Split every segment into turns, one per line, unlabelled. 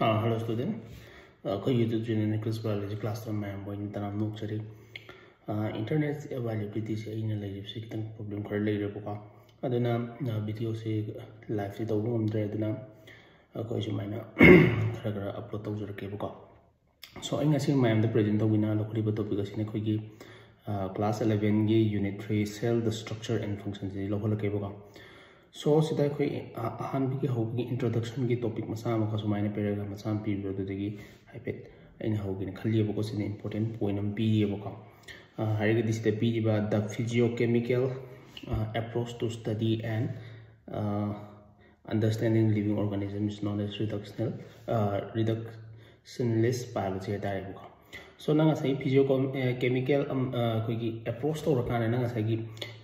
Hello student खो YouTube junior निकल biology class तो मैम बहन तनाम नोक चरी इंटरनेट अवेलेबिलिटी से लेकिन प्रॉब्लम खर लेना वीडियो से लाइव से तब गमें अखोसमें खर खर अपलोड तौजरको सो अगर मैम प्रेजेंट तौब टॉपिक अखोगी क्लास इलेवेन की unit three cell the structure and function से लौलकेबको सो सिदा अखोई अहानबी हौगी इंट्रोडक्शन की टॉपिक मसा सूमायन पेरगा मसा पीबी हाइपेट अगर खलीबको इंपोर्टें पॉइंट पीबको पीब the physicochemical approach to study and understanding living organisms known reductional reductionist biology है सो ना फिजियो केमिकल अखोगी अप्रोच तौर कान ना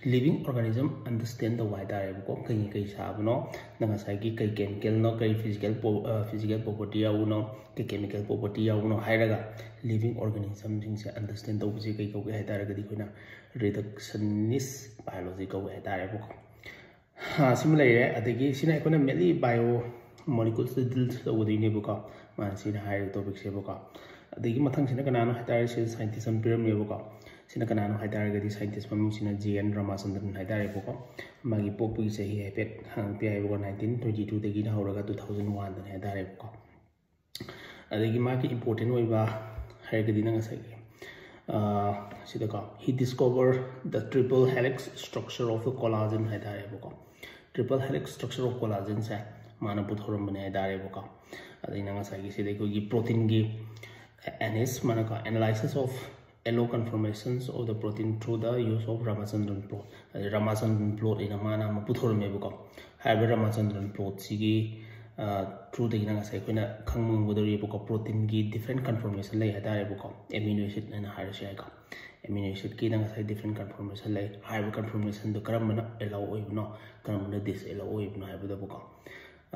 लिविंग ऑर्गेनिज्म अंडरस्टैंड दाएको कहीं कहीं साबनो नाई कई केमिकल नो कई फ़िज़िकल पो फ़िज़िकल प्रोपर्टी आऊनो कई केमिकल प्रोपर्टी आऊनो हैगा लिविंग ऑर्गेनिज्म से अंडरस्टैंड कई कौगे हैं रिडक्शनिस बायोलॉजी कौगे हैको हाँ अगर मेली बायो मोलिकुल से दिल तौदनेबको मानसी टॉपिक सेबको अगर मतंग से कना सैंटिस्ट पीरमेबको ꯁꯤꯅ ꯀꯅꯥꯅꯣ ꯍꯥꯏꯇꯥꯔꯒꯗꯤ ꯁꯥꯏꯟꯇꯤꯁ ꯃꯃꯤꯡꯁꯤꯅ ꯖꯦ ꯑꯦꯟ ꯔꯥꯃꯥꯆꯟꯗ꯭ꯔꯟ ꯍꯥꯏꯇꯥꯔꯦꯀꯣ ꯃꯥꯒꯤ ꯄꯣꯛꯄꯒꯤ ꯆꯍꯤ ꯍꯥꯏꯐꯦꯠ ꯍꯪꯉꯛꯄ ꯌꯥꯏꯕꯀꯣ ꯅꯥꯏꯟꯇꯤꯟ ꯇ꯭ꯋꯦꯟꯇꯤ ꯇꯨꯗꯒꯤꯅ ꯍꯧꯔꯒ ꯇꯨ ꯊꯥꯎꯖꯟ ꯋꯥꯟꯗꯅꯦ ꯍꯥꯏꯇꯥꯔꯦꯀꯣ ꯑꯗꯒꯤ ꯃꯥꯒꯤ ꯏꯝꯄꯣꯔꯇꯦꯟ ꯑꯣꯏꯕ ꯍꯥꯏꯔꯒꯗꯤꯅ ꯉꯁꯥꯏꯒꯤ ꯁꯤꯗꯀꯣ ꯍꯤ ꯗꯤꯁꯀꯣꯕꯔ ꯗ triple helix structure of the collagen ꯍꯥꯏꯇꯥꯔꯦꯕꯀꯣ triple helix structure of ꯀꯣꯂꯥꯖꯟꯁꯦ ꯃꯥꯅ ꯄꯨꯊꯣꯔꯝꯕꯅꯦ ꯍꯥꯏꯇꯥꯔꯦꯕꯀꯣ ꯑꯗꯩꯅ ꯉꯁꯥꯏꯒꯤ ꯁꯤꯗ ꯑꯩꯈꯣꯏꯒꯤ ꯄ꯭ꯔꯣꯇꯤꯟꯒꯤ ꯑꯦꯅꯤꯁ ꯃꯥꯅꯀꯣ analysis of allow confirmations of the protein through the use of Ramachandran plot. Ramachandran plot in a mana puthor meboko. However, Ramachandran plot sigi through the inang say kuna kangmung whether you book a protein gi different confirmation lay hadare book amino acid and higher shaika. Amino acid ki nang say different confirmation lay higher confirmation the karamana allow ibno karamana disallow ibno have the book.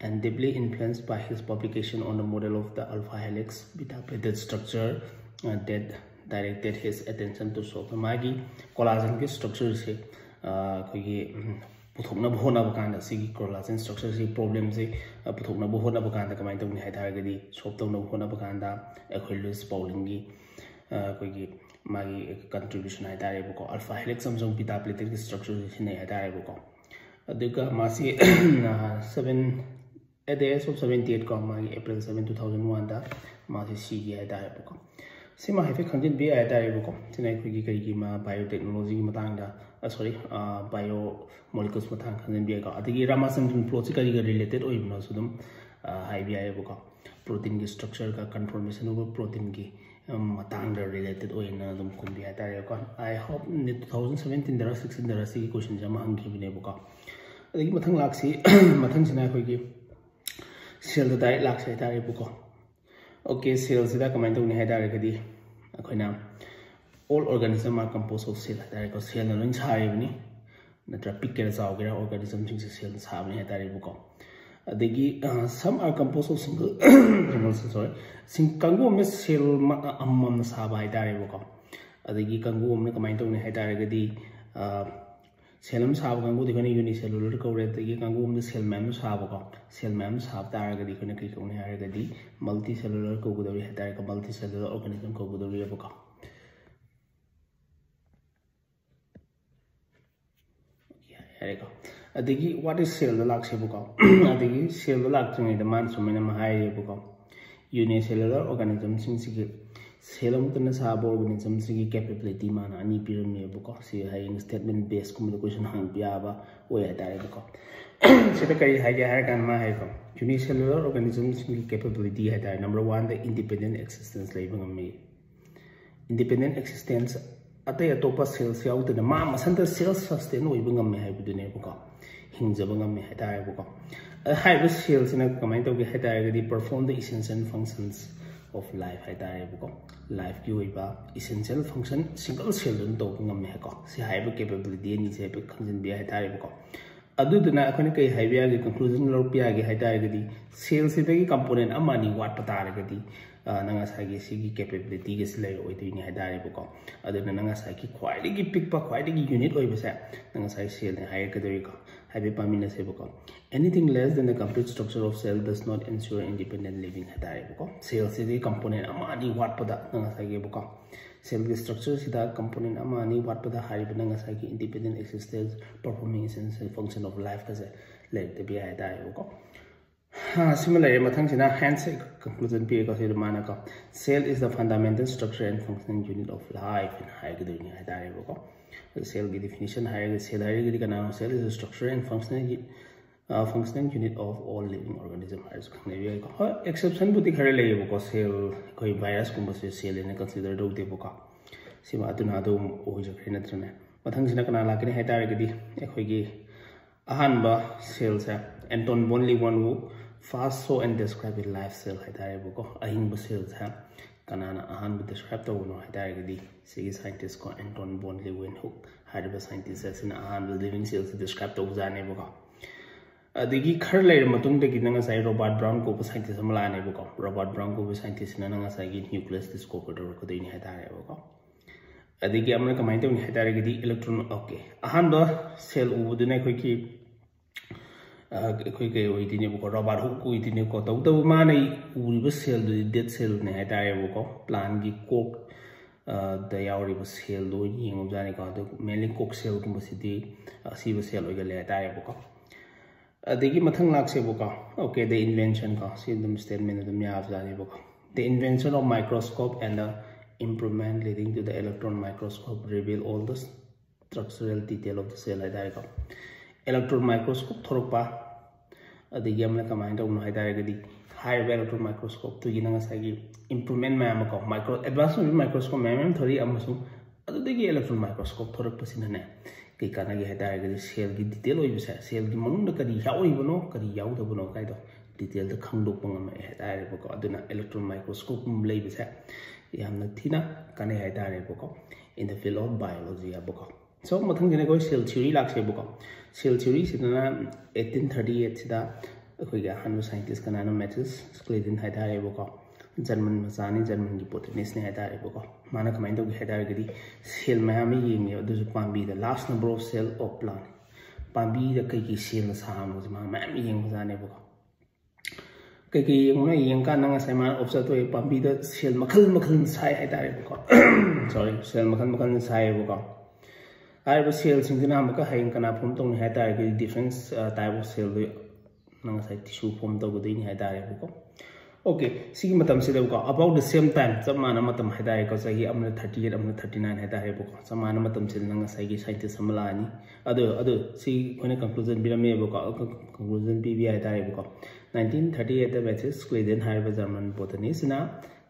and deeply influenced by his publication on the model of the alpha helix beta padded structure uh, that directed his attention to so magi collagen ki structure se koi ye पुथोक्न होना कान collagen structure से problem से पुथोक्न होना कान कम तौनी सोब तौन होना कान अखोई लुइस पौलिन की अखोई मागी कंट्रीब्यूशन है अल्फ़ा हेलिक्स पिता प्लेटेट की स्ट्रक्चर से सिनेबको seven seven at the age of 78 ko magi april 7 2001 da masi sigi hai da ko sima hai fe khangjin bi ai da ri ko sina khu gi kai gi ma biotechnology gi matang da sorry bio molecules matang khangjin bi ko adigi ramachandran plot kari ga related oi bna su dum hai bi ai ko protein gi structure ka conformation of protein gi matang da ꯁꯦꯜꯗ direct ꯂꯥꯛꯁꯦ ꯍꯥꯏꯇꯥꯔꯦꯕꯀꯣ okay ꯁꯦꯜꯁꯤꯗ ꯀꯃꯥꯏꯅ ꯇꯧꯅꯤ ꯍꯥꯏꯇꯥꯔꯒꯗꯤ ꯑꯩꯈꯣꯏꯅ all organism are composed of cell ꯍꯥꯏꯇꯥꯔꯦꯀꯣ ꯁꯦꯜꯅ ꯂꯣꯏ ꯁꯥꯔꯤꯕꯅꯤ ꯅꯠꯇ꯭ꯔꯒ ꯄꯤꯛꯀꯦꯔꯥ ꯆꯥꯎꯒꯦꯔꯥ ꯑꯣꯔꯒꯥꯅꯤꯖꯝꯁꯤꯡꯁꯦ ꯁꯦꯜꯅ ꯁꯥꯕꯅꯤ ꯍꯥꯏꯇꯥꯔꯦꯕꯀꯣ ꯑꯗꯒꯤ some are composed of single single sorry ꯁꯤꯡ ꯀꯥꯡꯕꯨ ꯑꯃꯅ ꯁꯦꯜ ꯑꯃꯃꯝꯅ ꯁꯥꯕ ꯍꯥꯏꯇꯥꯔꯦꯕꯀꯣ ꯑꯗꯒꯤ ꯀꯥꯡꯕꯨ ꯑꯃꯅ ꯀꯃꯥꯏꯅ ꯇꯧꯅꯤ ꯍꯥꯏꯇꯥꯔꯒꯗꯤ ꯁꯦꯜ ꯑꯃ ꯁꯥꯕ ꯀꯥꯡꯕꯨꯗꯤ ꯑꯩꯈꯣꯏꯅ ꯌꯨꯅꯤꯁꯦꯂꯨꯂꯔ ꯀꯧꯔꯦ ꯑꯗꯒꯤ ꯀꯥꯡꯕꯨ ꯑꯃꯗ ꯁꯦꯜ ꯃꯌꯥꯝ ꯁꯥꯕꯀꯣ ꯁꯦꯜ ꯃꯌꯥꯝ ꯁꯥꯕ ꯇꯥꯔꯒꯗꯤ ꯑꯩꯈꯣꯏꯅ ꯀꯩ ꯀꯧꯅꯤ ꯍꯥꯏꯔꯒꯗꯤ ꯃꯜꯇꯤ ꯁꯦꯂꯨꯂꯔ ꯀꯧꯒꯗꯧꯔꯤ ꯍꯥꯏꯇꯥꯔꯦꯀꯣ ꯃꯜꯇꯤ ꯁꯦꯂꯨꯂꯔ ꯑꯣꯔꯒꯥꯅꯤꯖꯝ ꯀꯧꯒꯗꯧꯔꯤꯕꯀꯣ ꯌꯥꯔꯦꯀꯣ ꯑꯗꯒꯤ ꯋꯥꯠ ꯏꯁ ꯁꯦꯜꯗ ꯂꯥꯛꯁꯦꯕꯀꯣ ꯑꯗꯒꯤ ꯁꯦꯜꯗ ꯂꯥꯛꯇ꯭ꯔꯤꯉꯩꯗ ꯃꯥꯅ ꯁꯨꯃꯥꯏꯅ ꯑꯃ ꯍꯥꯏꯔꯦꯕꯀꯣ ꯌꯨꯅꯤꯁꯦꯂꯨꯂꯔ ꯑꯣꯔꯒꯥꯅꯤꯖꯝꯁꯤꯡꯁꯤꯒꯤ ꯁꯦꯜ ꯑꯃꯠꯇꯅ ꯁꯥꯕ ꯑꯣꯔꯒꯥꯅꯤꯖꯝꯁꯤꯒꯤ ꯀꯦꯄꯦꯕꯤꯂꯤꯇꯤ ꯃꯥꯅ ꯑꯅꯤ ꯄꯤꯔꯝꯃꯦꯕꯀꯣ ꯁꯤ ꯍꯌꯦꯡ ꯁ꯭ꯇꯦꯠꯃꯦꯟ ꯕꯦꯁꯀꯨꯝꯕꯗ ꯀꯣꯏꯁꯟ ꯍꯪꯕ ꯌꯥꯕ ꯑꯣꯏ ꯍꯥꯏꯇꯥꯔꯦꯕꯀꯣ ꯁꯤꯗ ꯀꯔꯤ ꯍꯥꯏꯒꯦ ꯍꯥꯏꯔ ꯀꯥꯟꯗ ꯃꯥ ꯍꯥꯏꯀꯣ ꯌꯨꯅꯤꯁꯦꯂꯨꯂꯔ ꯑꯣꯔꯒꯥꯅꯤꯖꯝꯁꯤꯡꯒꯤ ꯀꯦꯄꯦꯕꯤꯂꯤꯇꯤ ꯍꯥꯏꯇꯥꯔꯦ ꯅꯝꯕꯔ ꯋꯥꯟꯗ ꯏꯟꯗꯤꯄꯦꯟꯗꯦꯟ ꯑꯦꯛꯁꯤꯁꯇꯦꯟꯁ ꯂꯩꯕ ꯉꯝꯃꯤ ꯏꯟꯗꯤꯄꯦꯟꯗꯦꯟ ꯑꯦꯛꯁꯤꯁꯇꯦꯟꯁ ꯑꯇꯩ ꯑꯇꯣꯞꯄ ꯁꯦꯜꯁ ꯌꯥꯎꯗꯅ ꯃꯥ ꯃꯁꯟꯇ ꯁꯦꯜꯁ ꯁꯁꯇꯦꯟ ꯑꯣꯏꯕ ꯉꯝꯃꯦ ꯍꯥꯏꯕꯗꯨꯅꯦꯕꯀꯣ ꯍꯤꯡꯖꯕ ꯉꯝꯃꯦ ꯍꯥꯏꯇꯥꯔꯦꯕꯀꯣ ꯍꯥꯏꯔꯤꯕ ꯁꯦꯜꯁꯤꯅ ꯀꯃꯥꯏꯅ ꯇꯧꯒꯦ ꯍꯥꯏꯇꯥꯔꯒꯗꯤ ꯄꯔꯐꯣꯔꯝ ꯗ essential ꯐꯪꯁꯟꯁ of life hai tare bu ko life ki oi ba essential function single cell dun to ngam me ko si hai bu capability ni se bu khangjin bi hai tare bu ko ꯑꯗꯨꯗꯨꯅ ꯑꯩꯈꯣꯏꯅ ꯀꯩ ꯍꯥꯏꯕ ꯌꯥꯒꯦ conclusion ꯂꯧꯔꯛꯄ ꯌꯥꯒꯦ ꯍꯥꯏ ꯇꯥꯔꯒꯗꯤ ꯁꯦꯜꯁꯤꯗꯒꯤ component ꯑꯃ ꯑꯅꯤ ꯋꯥꯠꯄ ꯇꯥꯔꯒꯗꯤ ꯅꯪ ꯉꯁꯥꯏꯒꯤ ꯁꯤꯒꯤ ꯀꯦꯄꯦꯕꯤꯂꯤꯇꯤꯒꯁꯤ ꯂꯩꯔꯛꯑꯣꯏꯗꯣꯏꯅꯤ ꯍꯥꯏ ꯇꯥꯔꯦꯕꯀꯣ ꯑꯗꯨꯅ ꯅꯪ ꯉꯁꯥꯏꯒꯤ ꯈ꯭ꯋꯥꯏꯗꯒꯤ ꯄꯤꯛꯄ ꯈ꯭ꯋꯥꯏꯗꯒꯤ ꯌꯨꯅꯤꯠ ꯑꯣꯏꯕꯁꯦ ꯅꯪ ꯉꯁꯥꯏ ꯁꯦꯜꯅꯤ ꯍꯥꯏꯔꯛꯀꯗꯣꯔꯤꯀꯣ हैबेपामिनसेबको anything less than the complete structure of cell does not ensure independent living हैतारेबको cell से दे component अमानी वाट पदा नंगासागेबको cell के structure से दा component अमानी वाट पदा Harib नंगासागी independent existence performing essential function of life का से लेते भी हैतारेबको ꯁꯤꯃ ꯂꯩꯔꯦ ꯃꯊꯪꯁꯤꯅ ꯍꯦꯟꯁ ꯀꯟꯀ꯭ꯂꯨꯖꯟ ꯄꯤꯔꯦꯀꯣ ꯁꯤꯗ ꯃꯥꯅꯀꯣ cell is the fundamental structure and functional unit of life ꯍꯥꯏꯅ ꯍꯥꯏꯒꯗꯣꯏꯅꯤ ꯍꯥꯏꯇꯥꯔꯦꯕꯀꯣ ꯁꯦꯜꯒꯤ ꯗꯤꯐꯤꯅꯤꯁꯟ ꯍꯥꯏꯔꯒꯗꯤ ꯁꯦꯜ ꯍꯥꯏꯔꯒꯗꯤ ꯀꯅꯥꯅꯣ cell is the structure and functional functional unit of all ꯂꯤꯕꯤꯡ organism ꯍꯥꯏꯔꯁꯨ ꯈꯪꯅꯕ ꯌꯥꯏꯀꯣ ꯍꯣꯏ ꯑꯦꯛꯁꯦꯞꯁꯟꯕꯨꯗꯤ ꯈꯔ ꯂꯩꯌꯦꯕꯀꯣ ꯁꯦꯜ ꯑꯩꯈꯣꯏ ꯚꯥꯏꯔꯁꯀꯨꯝꯕꯁꯦ ꯁꯦꯜ ꯑꯅ ꯀꯟꯁꯤꯗꯔ ꯇꯧꯗꯦꯕꯀꯣ ꯁꯤꯃ ꯑꯗꯨꯅ ꯑꯗꯨꯝ ꯑꯣꯏꯖꯈ꯭ꯔꯦ ꯅꯠꯇ꯭ꯔꯅꯦ ꯃꯊꯪꯁꯤꯅ ꯀꯅꯥ ꯂꯥꯛꯀꯅꯤ ꯍꯥꯏꯇꯥꯔꯒꯗꯤ ꯑꯩꯈꯣꯏꯒꯤ ꯑꯍꯥꯟꯕ ꯁꯦꯜꯁꯦ ꯑꯦꯟꯇꯣꯟ ꯕꯣꯟꯂꯤ ꯋꯥꯟꯕꯨ ꯐꯥꯁ ꯁꯣ ꯑꯦꯟ ꯗꯦꯁꯀ꯭ꯔꯥꯏꯕ ꯏꯟ ꯂꯥꯏꯐ ꯁꯦꯜ ꯍꯥꯏ ꯇꯥꯔꯦꯕꯀꯣ ꯑꯍꯤꯡꯕ ꯁꯦꯜꯁꯦ ꯀꯅꯥꯅ ꯑꯍꯥꯟꯕ ꯗꯦꯁꯀ꯭ꯔꯥꯏꯕ ꯇꯧꯕꯅꯣ ꯍꯥꯏ ꯇꯥꯔꯒꯗꯤ ꯁꯤꯒꯤ ꯁꯥꯏꯟꯇꯤꯁꯀꯣ ꯑꯦꯟꯇꯣꯟ ꯕꯣꯟ ꯂꯤꯋꯟ ꯍꯨꯛ ꯍꯥꯏꯔꯤꯕ ꯁꯥꯏꯟꯇꯤꯁ ꯑꯁꯤꯅ ꯑꯍꯥꯟꯕ ꯂꯤꯚꯤꯡ ꯁꯦꯜꯁꯦ ꯗꯦꯁꯀ꯭ꯔꯥꯏꯕ ꯇꯧꯕꯖꯥꯠꯅꯦꯕꯀꯣ ꯑꯗꯒꯤ ꯈꯔ ꯂꯩꯔ ꯃꯇꯨꯡꯗꯒꯤ ꯅꯪ ꯉꯁꯥꯏ ꯔꯣꯕꯥꯔꯠ ꯕ꯭ꯔꯥꯎꯟ ꯀꯧꯕ ꯁꯥꯏꯟꯇꯤꯁ ꯑꯃ ꯂꯥꯛꯑꯅꯦꯕꯀꯣ ꯔꯣꯕꯥꯔꯠ ꯕ꯭ꯔꯥꯎꯟ ꯀꯧꯕ ꯁꯥꯏꯟꯇꯤꯁꯁꯤꯅ ꯅꯪ ꯉꯁꯥꯏꯒꯤ ꯅ꯭ꯌꯨꯀ꯭ꯂꯤꯌꯁ ꯗꯤꯁꯀꯣꯚꯔ ꯇꯧꯔꯛꯀꯗꯣꯏꯅꯤ ꯍꯥꯏꯇꯥꯔꯦꯕꯀꯣ ꯑꯗꯒꯤ ꯑꯃꯅ ꯀꯃꯥꯏꯅ ꯇꯧꯅꯤ ꯍꯥꯏ ꯇꯥꯔꯒꯗꯤ ꯏꯂꯦꯛꯇ꯭ꯔꯣꯟ ꯑꯣꯀꯦ ꯑꯍꯥꯟꯕ ꯁꯦꯜ ꯎꯕꯗꯨꯅ ꯑꯩꯈꯣꯏꯒꯤ ꯑꯩꯈꯣꯏ ꯀꯩ ꯑꯣꯏꯗꯣꯏꯅꯦꯕꯀꯣ ꯔꯣꯕꯥꯔꯠ ꯍꯨꯛ ꯑꯣꯏꯗꯣꯏꯅꯦꯀꯣ ꯇꯧꯕꯇꯕꯨ ꯃꯥꯅ ꯎꯔꯤꯕ ꯁꯦꯜꯗꯨꯗꯤ ꯗꯦꯠ ꯁꯦꯜꯅꯦ ꯍꯥꯏꯇꯥꯔꯦꯕꯀꯣ ꯄ꯭ꯂꯥꯟꯒꯤ ꯀꯣꯛ ꯗ ꯌꯥꯎꯔꯤꯕ ꯁꯦꯜꯗꯣ ꯌꯦꯡꯉꯨꯕꯖꯥꯠꯅꯤꯀꯣ ꯑꯗꯨ ꯃꯦꯟꯂꯤ ꯀꯣꯛ ꯁꯦꯜꯒꯨꯝꯕꯁꯤꯗꯤ ꯑꯁꯤꯕ ꯁꯦꯜ ꯑꯣꯏꯒꯜꯂꯦ ꯍꯥꯏꯇꯥꯔꯦꯕꯀꯣ ꯑꯗꯒꯤ ꯃꯊꯪ ꯂꯥꯛꯁꯦꯕꯀꯣ ꯑꯣꯀꯦ ꯗ ꯏꯟꯚꯦꯟꯁꯟ ꯀꯣ ꯁꯤ ꯑꯗꯨꯝ ꯁ꯭ꯇꯦꯠꯃꯦꯟ ꯑꯗꯨꯝ ꯌꯥꯕꯖꯥꯠꯅꯦꯕꯀꯣ ꯗ invention of microscope and the improvement leading to the electron microscope reveal all the structural detail of the cell ꯍꯥꯏꯇꯥꯔꯦꯀꯣ electron microscope thorokpa adigi amna kamai tawno hai taragadi higher electron microscope to yina ngasai gi improvement ma amako micro advanced microscope ma mam thori amasu adigi electron microscope thorokpa sina ne kai kana gi hai taragadi cell gi detail oi bisa cell gi manung da kari yaoi bono kari yau da bono kai do detail da khang dok pang ma hai taragadi ko aduna electron microscope mum lei bisa yamna thina kana hai taragadi ko in the field of biology abako so मथंगने कोई cell theory लाक्सेबको cell theory सिदना 1838 सिदा अखोइगा हनु scientist कनानो Mathis स्क्लेडिन है German मचाने German की पोटेनिस्ट ने हाइदारेबको माना कमाइन तो हाइदारगदी सेल मैम ये अदुसु last number of cell of plant पांबी the कई की सेल साम मा मैम येंग जानेबको कई कई येंगना येंग का नंगा साइमा ऑब्ज़र्व तो पांबी द सेल मखल मखल साइ हाइदारेबको सॉरी सेल मखल मखल साइबको ꯍꯥꯏꯔꯤꯕ ꯁꯦꯜꯁꯤꯡꯁꯤꯅ ꯑꯃꯨꯛꯀ ꯍꯌꯦꯡ ꯀꯅꯥ ꯐꯣꯝ ꯇꯧꯅꯤ ꯍꯥꯏ ꯇꯥꯔꯒꯗꯤ ꯗꯤꯐ꯭ꯔꯦꯟꯁ ꯇꯥꯏꯞ ꯑꯣꯐ ꯁꯦꯜꯗꯣ ꯅꯪ ꯉꯁꯥꯏ ꯇꯤꯁꯨ ꯐꯣꯝ ꯇꯧꯒꯗꯣꯏꯅꯤ ꯍꯥꯏ ꯇꯥꯔꯦꯕꯀꯣ ꯑꯣꯀꯦ ꯁꯤꯒꯤ ꯃꯇꯝꯁꯤꯗꯀꯣ ꯑꯕꯥꯎꯠ ꯗ ꯁꯦꯝ ꯇꯥꯏꯝ ꯆꯞ ꯃꯥꯟꯅ ꯃꯇꯝ ꯍꯥꯏ ꯇꯥꯔꯦꯀꯣ ꯆꯍꯤ ꯑꯃꯅ ꯊꯥꯔꯇꯤ ꯑꯩꯠ ꯑꯃꯅ ꯊꯥꯔꯇꯤ ꯅꯥꯏꯟ ꯍꯥꯏ ꯇꯥꯔꯦꯕꯀꯣ ꯆꯞ ꯃꯥꯟꯅ ꯃꯇꯝꯁꯤꯗ ꯅꯪ ꯉꯁꯥꯏꯒꯤ ꯁꯥꯏꯟꯇꯤꯁ ꯑꯃ ꯂꯥꯛꯑꯅꯤ ꯑꯗꯨ ꯑꯗꯨ ꯁꯤ ꯑꯩꯈꯣꯏꯅ ꯀꯟꯀ꯭ꯂꯨꯖꯟ ꯄꯤꯔꯝꯃꯦꯕꯀꯣ ꯀꯟꯀ꯭ꯂꯨꯖꯟ ꯄꯤꯕ ꯍꯥꯏ ꯇꯥꯔꯦꯕꯀꯣ ꯅꯥꯏꯟꯇꯤꯟ ꯊꯥꯔꯇꯤ ꯑꯩꯠꯇ ꯃꯦꯊꯤꯁ ꯁ꯭ꯀ꯭ꯂꯦꯗꯦꯟ ꯍꯥꯏꯔꯤꯕ ꯖꯔꯃꯟ ꯕꯣꯇꯅꯤꯁꯤꯅ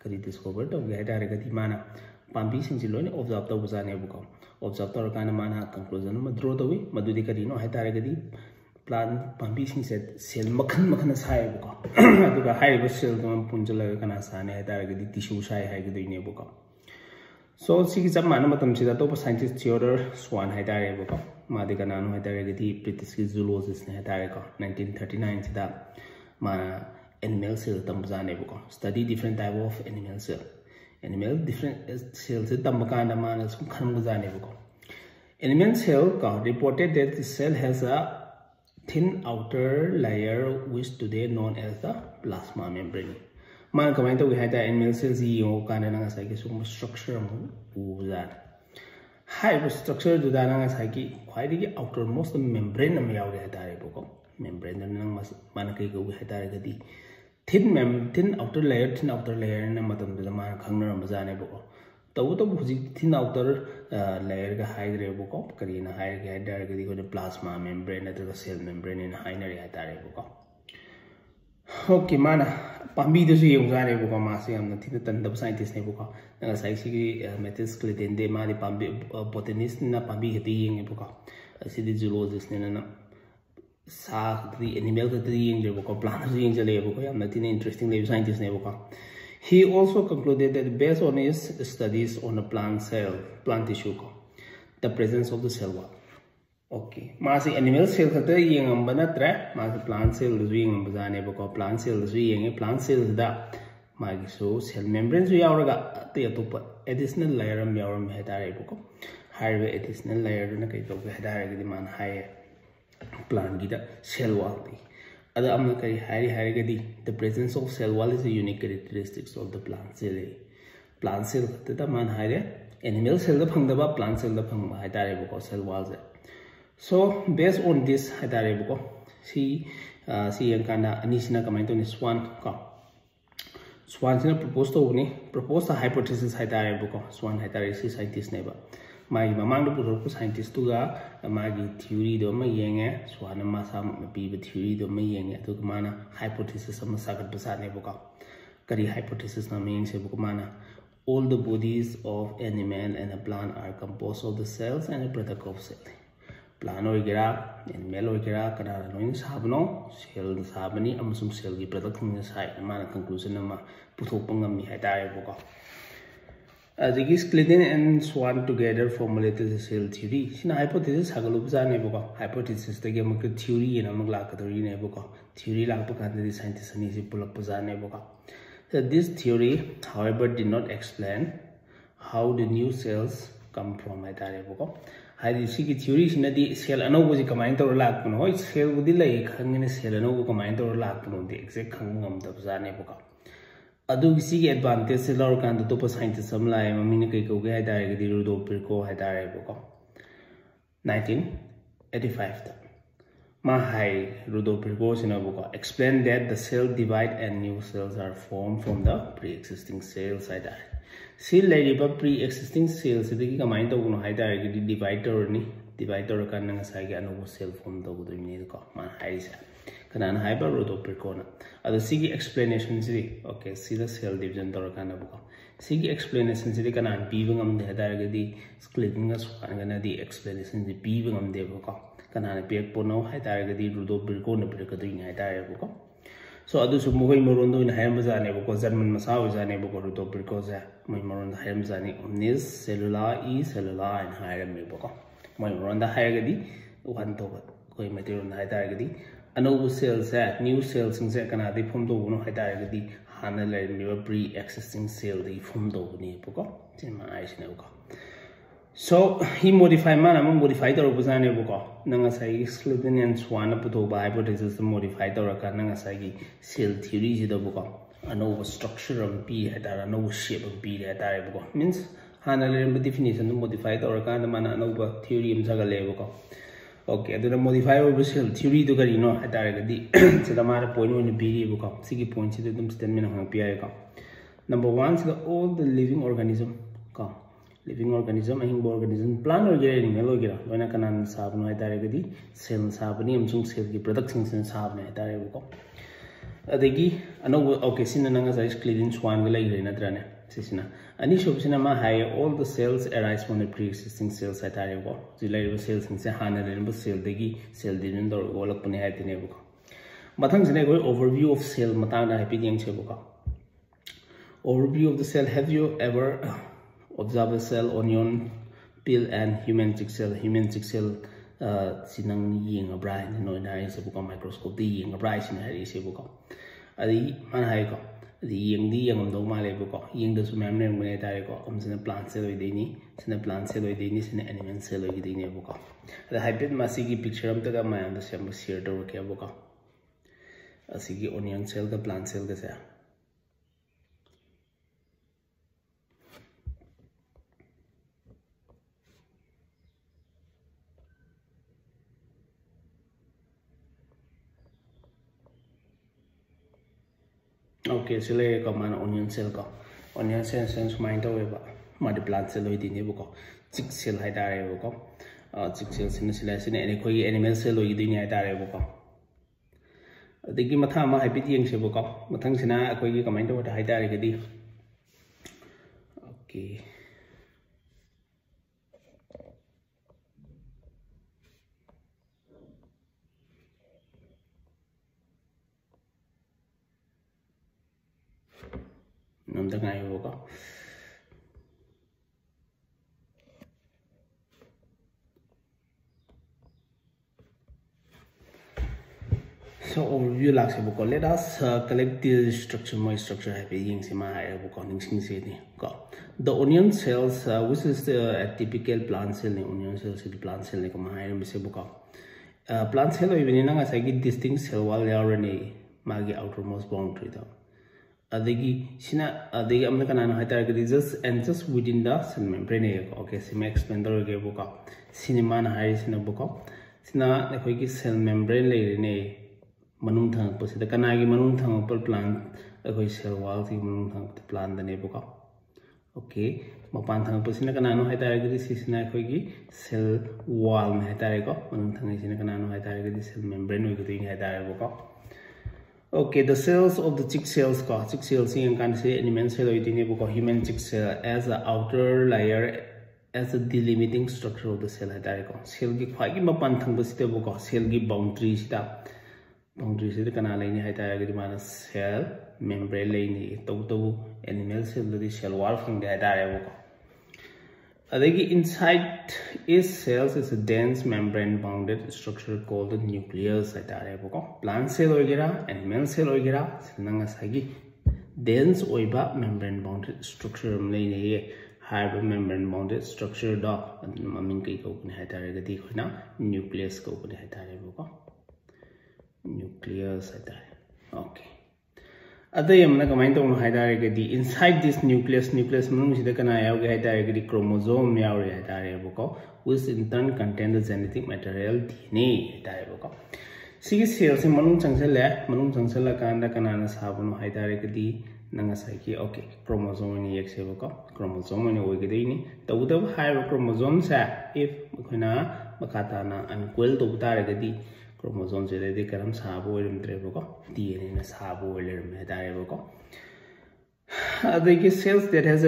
ꯀꯔꯤ ꯗꯤꯁꯀꯣꯚꯔ ꯇꯧꯒꯦ ꯍꯥꯏ ꯇꯥꯔꯒꯗꯤ ꯃꯥꯅ ꯄꯥꯝꯕꯤꯁꯤꯡꯁꯤ ꯂꯣꯏꯅ ꯑꯣꯕꯖꯥꯔꯕ ꯇꯧꯕꯖꯥꯠꯅꯦꯕꯀꯣ ꯑꯣꯕꯖꯥꯔꯕ ꯇꯧꯔꯀꯥꯟꯗ ꯃꯥꯅ ꯀꯟꯀ꯭ꯂꯨꯖꯟ ꯑꯃ ꯗ꯭ꯔꯣ ꯇꯧꯏ ꯃꯗꯨꯗꯤ ꯀꯔꯤꯅꯣ ꯍꯥꯏ ꯇꯥꯔꯒꯗꯤ ꯄ꯭ꯂꯥꯟ ꯄꯥꯝꯕꯤꯁꯤꯡꯁꯦ ꯁꯦꯜ ꯃꯈꯜ ꯃꯈꯜꯅ ꯁꯥꯏꯌꯦꯕꯀꯣ ꯑꯗꯨꯒ ꯍꯥꯏꯔꯤꯕ ꯁꯦꯜꯗꯨ ꯄꯨꯟꯁꯤꯜꯂꯒ ꯀꯅꯥ ꯁꯥꯅꯤ ꯍꯥꯏ ꯇꯥꯔꯒꯗꯤ ꯇꯤꯁꯨ ꯁꯥꯏ ꯍꯥꯏꯒꯗꯣꯏꯅꯦꯕꯀꯣ ꯁꯣ ꯁꯤꯒꯤ ꯆꯞ ꯃꯥꯟꯅꯕ ꯃꯇꯝꯁꯤꯗ ꯑꯇꯣꯞꯄ ꯁꯥꯏꯟꯇꯤꯁ ꯊꯤꯌꯣꯗꯔ ꯁ꯭ꯋꯥꯟ ꯍꯥꯏ ꯇꯥꯔꯦꯕꯀꯣ ꯃꯥꯗꯤ ꯀꯅꯥꯅꯣ ꯍꯥꯏ ꯇꯥꯔꯒꯗꯤ ꯕ꯭ꯔꯤꯇꯤꯁꯀꯤ ꯖꯨꯂꯣꯖꯤꯁꯅꯦ ꯍꯥꯏ ꯇꯥꯔꯦꯀꯣ ꯅꯥꯏꯟꯇꯤꯟ ꯊꯥꯔꯇꯤ ꯅꯥꯏꯟꯁꯤꯗ ꯃꯥꯅ ꯑꯦꯅꯤꯃꯦꯜ ꯁꯦꯜ ꯇꯝꯕꯖꯥꯠꯅꯦꯕꯀꯣ study different type of animal sell animal different ꯁꯦꯜꯁꯦ ꯇꯝꯕꯀꯥꯟꯗ ꯃꯥꯅ ꯁꯨꯝ ꯈꯟꯕꯖꯥꯠꯅꯦꯕꯀꯣ ꯑꯦꯅꯤꯃꯦꯜ ꯁꯦꯜ ꯀꯣ ꯔꯤꯄꯣꯔꯇꯦꯠ date cell has a thin outer layer which ꯇꯨꯗꯦ known as the plasma membrane ꯃꯥꯅ ꯀꯃꯥꯏꯅ ꯇꯧꯒꯦ ꯍꯥꯏ ꯇꯥꯔꯦ ꯑꯦꯅꯤꯃꯦꯜ ꯁꯦꯜꯁꯤ ꯌꯦꯡꯉꯨꯀꯥꯟꯗ ꯅꯪ ꯉꯁꯥꯏꯒꯤ ꯁꯨꯒꯨꯝꯕ ꯁ꯭ꯇ꯭ꯔꯛꯆꯔ ꯑꯃ ꯎꯕꯖꯥꯠꯅꯤ ꯍꯥꯏꯔꯤꯕ ꯁ꯭ꯇ꯭ꯔꯛꯆꯔꯗꯨꯗ ꯅꯪ ꯉꯁꯥꯏꯒꯤ ꯈ꯭ꯋꯥꯏꯗꯒꯤ ꯑꯥꯎꯇꯔ ꯃꯣꯁꯇ ꯃꯦꯝꯕ꯭ꯔꯦꯟ ꯑꯃ ꯌꯥꯎꯔꯦ ꯍꯥꯏ ꯇꯥꯔꯦꯕꯀꯣ ꯃꯦꯝꯕ꯭ꯔꯦꯟꯗꯨꯅ ꯅꯪ ꯃꯥꯅ ꯀꯩ ꯀꯧꯒꯦ ꯍꯥꯏ ꯇꯥꯔꯒꯗꯤ ꯊꯤꯟ ꯃꯦꯝ ꯊꯤꯟ ꯑꯥꯎꯇꯔ ꯂꯦꯌꯔ ꯊꯤꯟ ꯑꯥꯎꯇꯔ ꯂꯦꯌꯔꯅ ꯃꯇꯝꯗꯨꯗ ꯃꯥꯅ ꯈꯪꯅꯔꯝꯕꯖꯥꯠꯅꯦꯕꯀꯣ ꯇꯧꯕꯇꯕꯨ ꯍꯧꯖꯤꯛ ꯊꯤꯟ ꯑꯥꯎꯇꯔ ꯂꯦꯌꯔꯒ ꯍꯥꯏꯗ꯭ꯔꯦꯕꯀꯣ ꯀꯔꯤꯅ ꯍꯥꯏꯔꯒꯦ ꯍꯥꯏ ꯇꯥꯔꯒꯗꯤ ꯑꯩꯈꯣꯏꯅ ꯄ꯭ꯂꯥꯁꯃꯥ ꯃꯦꯝꯕ꯭ꯔꯦꯟ ꯅꯠꯇ꯭ꯔꯒ ꯁꯦꯜ ꯃꯦꯝꯕ꯭ꯔꯦꯟ ꯍꯥꯏꯅ ꯍꯥꯏꯅꯔꯦ ꯍꯥꯏ ꯇꯥꯔꯦꯕꯀꯣ ꯑꯣꯀꯦ ꯃꯥꯅ ꯄꯥꯝꯕꯤꯗꯁꯨ ꯌꯦꯡꯕꯖꯥꯠꯅꯦꯕꯀꯣ ꯃꯥꯁꯦ ꯌꯥꯝꯅ ꯊꯤꯅ ꯇꯟꯗꯕ ꯁꯥꯏꯟꯇꯤꯁꯅꯦꯕꯀꯣ ꯉꯁꯥꯏ ꯁꯤꯒꯤ ꯃꯦꯊꯤꯁ ꯀ꯭ꯂꯤꯗꯦꯟꯗꯦ ꯃꯥꯗꯤ ꯄꯥꯝꯕꯤ ꯕꯣꯇꯅꯤꯁꯅꯤꯅ ꯄꯥꯝꯕꯤ ꯈꯛꯇ ꯌꯦꯡꯉꯦꯕꯀꯣ ꯑꯁꯤꯗꯤ ꯖꯨꯂꯣꯖꯤꯁꯅꯤꯅ ꯁꯥ ꯈꯛꯇꯗꯤ ꯑꯦꯅꯤꯃꯦꯜ ꯈꯛꯇꯗꯤ ꯌꯦꯡꯗ꯭ꯔꯦꯕꯀꯣ ꯄ꯭ꯂꯥꯟꯇꯁꯨ ꯌꯦꯡꯁꯤꯜꯂꯛꯑꯦꯕꯀꯣ ꯌꯥꯝꯅ ꯊꯤꯅ ꯏꯟꯇꯔꯦꯁꯇꯤꯡ ꯂꯩꯕ ꯁꯥꯏꯟꯇꯤꯁꯅꯦꯕꯀꯣ he also concluded that based on his studies on the plant cell plant tissue the presence of the cell wall okay masi animal cell khata yengam banatra masi plant cell du yengam bazane bako plant cell du yenge plant cell da magi so cell membrane su yawraga te atopa additional layer am yawram hetare bako higher additional layer na kai to hetare gidi man gida cell wall ada amna kari hari hari gadi the presence of cell wall is a unique characteristics of the plant cell plant cell ta man hari animal cell da phang da ba plant cell da phang ba hai tare bu ko cell wall se so based on this hai tare bu ko si si yang kana ani sina kamai to ni swan ko swan sina propose to ni propose a hypothesis hai tare bu ko swan hai tare si scientist ne ba ꯃꯥꯒꯤ ꯃꯃꯥꯡꯗ ꯄꯨꯊꯣꯔꯛꯄ ꯁꯥꯏꯟꯇꯤꯁꯇꯨꯒ ꯃꯥꯒꯤ ꯊꯤꯑꯣꯔꯤꯗꯣ ꯑꯃ ꯌꯦꯡꯉꯦ ꯁ꯭ꯋꯥꯅ ꯃꯁꯥ ꯄꯤꯕ ꯊꯤꯑꯣꯔꯤꯗꯣ ꯑꯃ ꯌꯦꯡꯉꯦ ꯑꯗꯨꯒ ꯃꯥꯅ ꯍꯥꯏꯄꯣꯊꯤꯁꯤꯁ ꯑꯃ ꯁꯥꯒꯠꯄ ꯖꯥꯠꯅꯦꯕꯀꯣ ꯀꯔꯤ ꯍꯥꯏꯄꯣꯊꯤꯁꯤꯁꯅ ꯃꯌꯦꯡꯁꯦꯕꯀꯣ ꯃꯥꯅ all the bodies of animal and a plant are composed of the cells and a product of cell plant ꯑꯣꯏꯒꯦꯔꯥ animal ꯑꯣꯏꯒꯦꯔꯥ ꯀꯅꯥꯅ ꯂꯣꯏꯅ ꯁꯥꯕꯅꯣ ꯁꯦꯜꯅ ꯁꯥꯕꯅꯤ ꯑꯃꯁꯨꯡ ꯁꯦꯜꯒꯤ ꯄ꯭ꯔꯗꯛꯁꯤꯡꯅ ꯁꯥꯏ ꯃꯥꯅ ꯀꯟꯀ꯭ꯂꯨꯖꯟ ꯑꯃ ꯄꯨꯊꯣꯛꯄ ꯉꯝꯃꯤ ꯍꯥꯏꯇꯥꯔꯦꯕꯀꯣ ꯑꯗꯒꯤ ꯁ꯭ꯀ꯭ꯂꯤꯗꯤꯟ ꯑꯦꯟ ꯁ꯭ꯋꯥꯟ ꯇꯨꯒꯦꯗꯔ ꯐꯣꯔꯃꯨꯂꯦꯇꯦꯗ ꯁꯦꯜ ꯊꯤꯑꯣꯔꯤ ꯁꯤꯅ ꯍꯥꯏꯄꯣꯊꯤꯁꯤꯁ ꯁꯥꯒꯠꯂꯨꯕꯖꯥꯠꯅꯦꯕꯀꯣ ꯍꯥꯏꯄꯣꯊꯤꯁꯤꯁꯇꯒꯤ ꯑꯃꯨꯛꯀ ꯊꯤꯑꯣꯔꯤ ꯑꯅ ꯑꯃꯨꯛ ꯂꯥꯛꯀꯗꯧꯔꯤꯅꯦꯕꯀꯣ ꯊꯤꯑꯣꯔꯤ ꯂꯥꯛꯄ ꯀꯥꯟꯗꯗꯤ ꯁꯥꯏꯟꯇꯤꯁ ꯑꯅꯤꯁꯤ ꯄꯨꯜꯂꯛꯄꯖꯥꯠꯅꯦꯕꯀꯣ So this theory, however, did not explain how the new cells come from ꯍꯥꯏꯇꯥꯔꯦꯕꯀꯣ ꯍꯥꯏꯗꯤ ꯁꯤꯒꯤ ꯊꯤꯑꯣꯔꯤꯁꯤꯅꯗꯤ ꯁꯦꯜ ꯑꯅꯧꯕꯁꯤ ꯀꯃꯥꯏꯅ ꯇꯧꯔ ꯂꯥꯛꯄꯅꯣ ꯍꯣꯏ ꯁꯦꯜꯕꯨꯗꯤ ꯂꯩ ꯈꯪꯉꯤꯅ ꯁꯦꯜ ꯑꯅꯧꯕ ꯀꯃꯥꯏꯅ ꯇꯧꯔ ꯂꯥꯛꯄꯅꯣꯗꯤ ꯑꯦꯛꯖꯦꯛ ꯈꯪꯕ ꯉꯝꯗꯕꯖꯥꯠꯅꯦꯕꯀꯣ ꯑꯗꯨꯒꯤ ꯁꯤꯒꯤ ꯑꯦꯗꯚꯥꯟꯇꯦꯖꯁꯦ ꯂꯧꯔꯀꯥꯟꯗ ꯑꯇꯣꯞꯄ ꯁꯥꯏꯟꯇꯤꯁ ꯑꯃ ꯂꯥꯛꯑꯦ ꯃꯃꯤꯡꯅ ꯀꯩ ꯀꯧꯒꯦ ꯍꯥꯏ ꯇꯥꯔꯒꯗꯤ ꯔꯨꯗꯣ ꯄꯤꯔꯀꯣ ꯍꯥꯏ ꯇꯥꯔꯦꯕꯀꯣ ꯅꯥꯏꯟꯇꯤꯟ ꯑꯩꯠꯇꯤ ꯐꯥꯏꯚꯇ ꯃꯥ ꯍꯥꯏ ꯔꯨꯗꯣ ꯄꯤꯔꯀꯣꯁꯤꯅꯕꯀꯣ explain that the cell divide and new cells are form from the preexisting cells ꯍꯥꯏ ꯇꯥꯔꯦ ꯁꯤ ꯂꯩꯔꯤꯕ ꯄ꯭ꯔꯤ ꯑꯦꯛꯁꯤꯁꯇꯤꯡ ꯁꯦꯜꯁꯤꯗꯒꯤ ꯀꯃꯥꯏꯅ ꯇꯧꯕꯅꯣ ꯍꯥꯏ ꯇꯥꯔꯒꯗꯤ ꯗꯤꯚꯥꯏꯠ ꯇꯧꯔꯅꯤ ꯗꯤꯚꯥꯏꯠ ꯇꯧꯔꯀꯥꯟꯗ ꯉꯁꯥꯏꯒꯤ ꯑꯅꯧꯕ ꯁꯦꯜ ꯐꯣꯔꯝ ꯇꯧꯒꯗꯣꯏꯅꯤꯀꯣ ꯃꯥꯅ ꯍꯥꯏꯔꯤꯁꯦ कनान है रोदोपिरकोन एक्सप्लेनेशन से ओके सेल डिवीज़न तौरकानी एक्सप्लेनेशन से कनान पीबी स्क्लिंग सुखानगनदी एक्सप्लेनेशन से पीबेबको कनान पीरपोनो है रुदोपिरकोन पीरकदीबको सो अदुसु मोई मरोन दोइन हायम जाने बको जर्मन मसाव जाने बको रुदोपिरको जा मोई मरोन हायम जाने ओमनिस सेलुला ई सेलुला इन हायम बको मोई मरोन वन तो कोई मटेरियल हाय ꯑꯅꯧꯕ ꯁꯦꯜꯁꯦ ꯅ꯭ꯌꯨ ꯁꯦꯜꯁꯤꯡꯁꯦ ꯀꯅꯥꯗꯒꯤ ꯐꯣꯝ ꯇꯧꯕꯅꯣ ꯍꯥꯏ ꯇꯥꯔꯒꯗꯤ ꯍꯥꯟꯅ ꯂꯩꯔꯝꯃꯤꯕ ꯄ꯭ꯔꯤ ꯑꯦꯛꯁꯤꯁꯇꯤꯡ ꯁꯦꯜꯗꯒꯤ ꯐꯣꯝ ꯇꯧꯕꯅꯦꯕꯀꯣ ꯁꯤꯅ ꯃꯥ ꯍꯥꯏꯁꯤꯅꯦꯕꯀꯣ ꯁꯣ ꯍꯤ ꯃꯣꯗꯤꯐꯥꯏ ꯃꯥꯅ ꯑꯃꯨꯛ ꯃꯣꯗꯤꯐꯥꯏ ꯇꯧꯔꯛꯄꯖꯥꯠꯅꯦꯕꯀꯣ ꯅꯪ ꯉꯁꯥꯏꯒꯤ ꯁ꯭ꯂꯨꯗꯤꯟ ꯑꯦꯟ ꯁ꯭ꯋꯥꯟꯅ ꯄꯨꯊꯣꯛꯄ ꯍꯥꯏꯄꯣꯊꯦꯁꯤꯁꯇ ꯃꯣꯗꯤꯐꯥꯏ ꯇꯧꯔꯀꯥꯟꯗ ꯉꯁꯥꯏꯒꯤ ꯁꯦꯜ ꯊꯤꯑꯣꯔꯤꯁꯤꯗꯕꯨꯀꯣ ꯑꯅꯧꯕ ꯁ꯭ꯇ꯭ꯔꯛꯆꯔ ꯑꯃ ꯄꯤ ꯍꯥꯏꯇꯥꯔꯦ ꯑꯅꯧꯕ ꯁꯦꯞ ꯑꯃ ꯄꯤꯔꯦ ꯍꯥꯏꯇꯥꯔꯦꯕꯀꯣ ꯃꯤꯟꯁ ꯍꯥꯟꯅ ꯂꯩꯔꯝꯕ ꯗꯤꯐꯤꯅꯤꯁꯟꯗꯨ ꯃꯣꯗꯤꯐꯥꯏ ꯇꯧꯔꯀꯥꯟꯗ ꯃꯥꯅ ꯑꯅꯧꯕ ꯊꯤꯑꯣꯔꯤ ꯑꯃ ꯁꯥꯒꯠꯂꯛꯑꯦꯕꯀꯣ ओके ओवर सेल थ्योरी सिदा मारा पॉइंट सिगी पॉइंट दम स्टेटमेंट हंग पियायको नंबर 1 सिदा ऑल द लिविंग ऑर्गेनिज्म का लिविंग ऑर्गेनिज्म अहिंग ऑर्गेनिज्म प्लांट और गेरे एनिमल हो गेरा लोना कनान साबनो हटारगदी सेल साबनी सेल की प्रोडक्शन से साबने अनो ओके सिना नंगा size the pre existing cells हटारे को जि लेरिबो सेल्स से हाना लेरिबो सेल दगी सेल डिविजन दर गोलक पने हाइतने बको मथंग सिने कोई ओवरव्यू ऑफ़ सेल मतांग दा हैपी गेंग से बको overview of the cell have you ever observed a cell onion peel and human chick cell human chick cell sinang yeng abra no na se buka microscope di yeng abra sin hari se buka adi man hai ko buka yeng da su mem ne ngune tare ko am sina plant cell oi dei ni sina plant cell oi dei ni sina animal cell oi dei ni buka adi hybrid masi ki picture am ta ga ma am da sem share do ke buka asigi onion cell ka plant cell ka sa okay सिले को मान onion cell को onion cell cell सुमाइन तो वेबा मादि plant cell होई दिने बको चिक सेल हाइ तारे बको चिक सेल सिने सिले सिने एने कोई एनिमल सेल होई दिने हाइ तारे बको अदगी मथा मा हाइ पिति यंग से बको मथंग सिना नमदक नहीं होगा so overview lak se ko let us uh, collect the structure my structure have ying se ma ai ko ning sing se ni ko the onion cells uh, which is the uh, typical plant cell ni onion cells the plant cell ni ko ma ai mi se ko plant cell oi ni na ga sa distinct cell wall layer ni ma gi outermost boundary bo ka okay mapan thang po sina kana no hai ta gi si sina khoi gi cell wall me hai ta ko manung thang sina kana no hai ta gi cell membrane oi gi hai ta bo ka okay the cells of the chick cells ka chick cells in kan se animal cell ne bo ka human chick cell as the outer layer as a delimiting structure of the cell hai ta ko cell gi khwai gi mapan thang bo sita bo ka cell gi boundary sita. Boundary se kana leini hai ta ga mana cell membrane leini to to animal cell di cell wall phang de ta re देखिए inside is cells is dense membrane bounded structure called nuclear set आ रहे हैं बोलो plant cell वगैरह animal cell वगैरह सिंदंग सागी dense ओइबा membrane bounded structure हम ले नहीं है। मेम्ब्रेन बाउंडेड स्ट्रक्चर डॉ मम्मी कई को अपने है तारे गति को न्यूक्लियस को अपने है तारे बोलो न्यूक्लियर सेट ओके okay. अदय कमाइन तो दी इनसाइड दिस न्यूक्लियस न्यूक्लियस मनुंग सिदा कना याव गे है तारे दी क्रोमोसोम याव रे है तारे बको which in turn contain the genetic material DNA है तारे बको सिगी सेल से चंगसल है मनुंग चंगसल कांदा कना ना साबनो तारे दी नंगा साइकी ओके क्रोमोसोम नि एक से बको क्रोमोसोम नि ओइ गे दी तबुदब हाइ क्रोमोसोम सा इफ़ खना मखाता ना अनक्वेल दी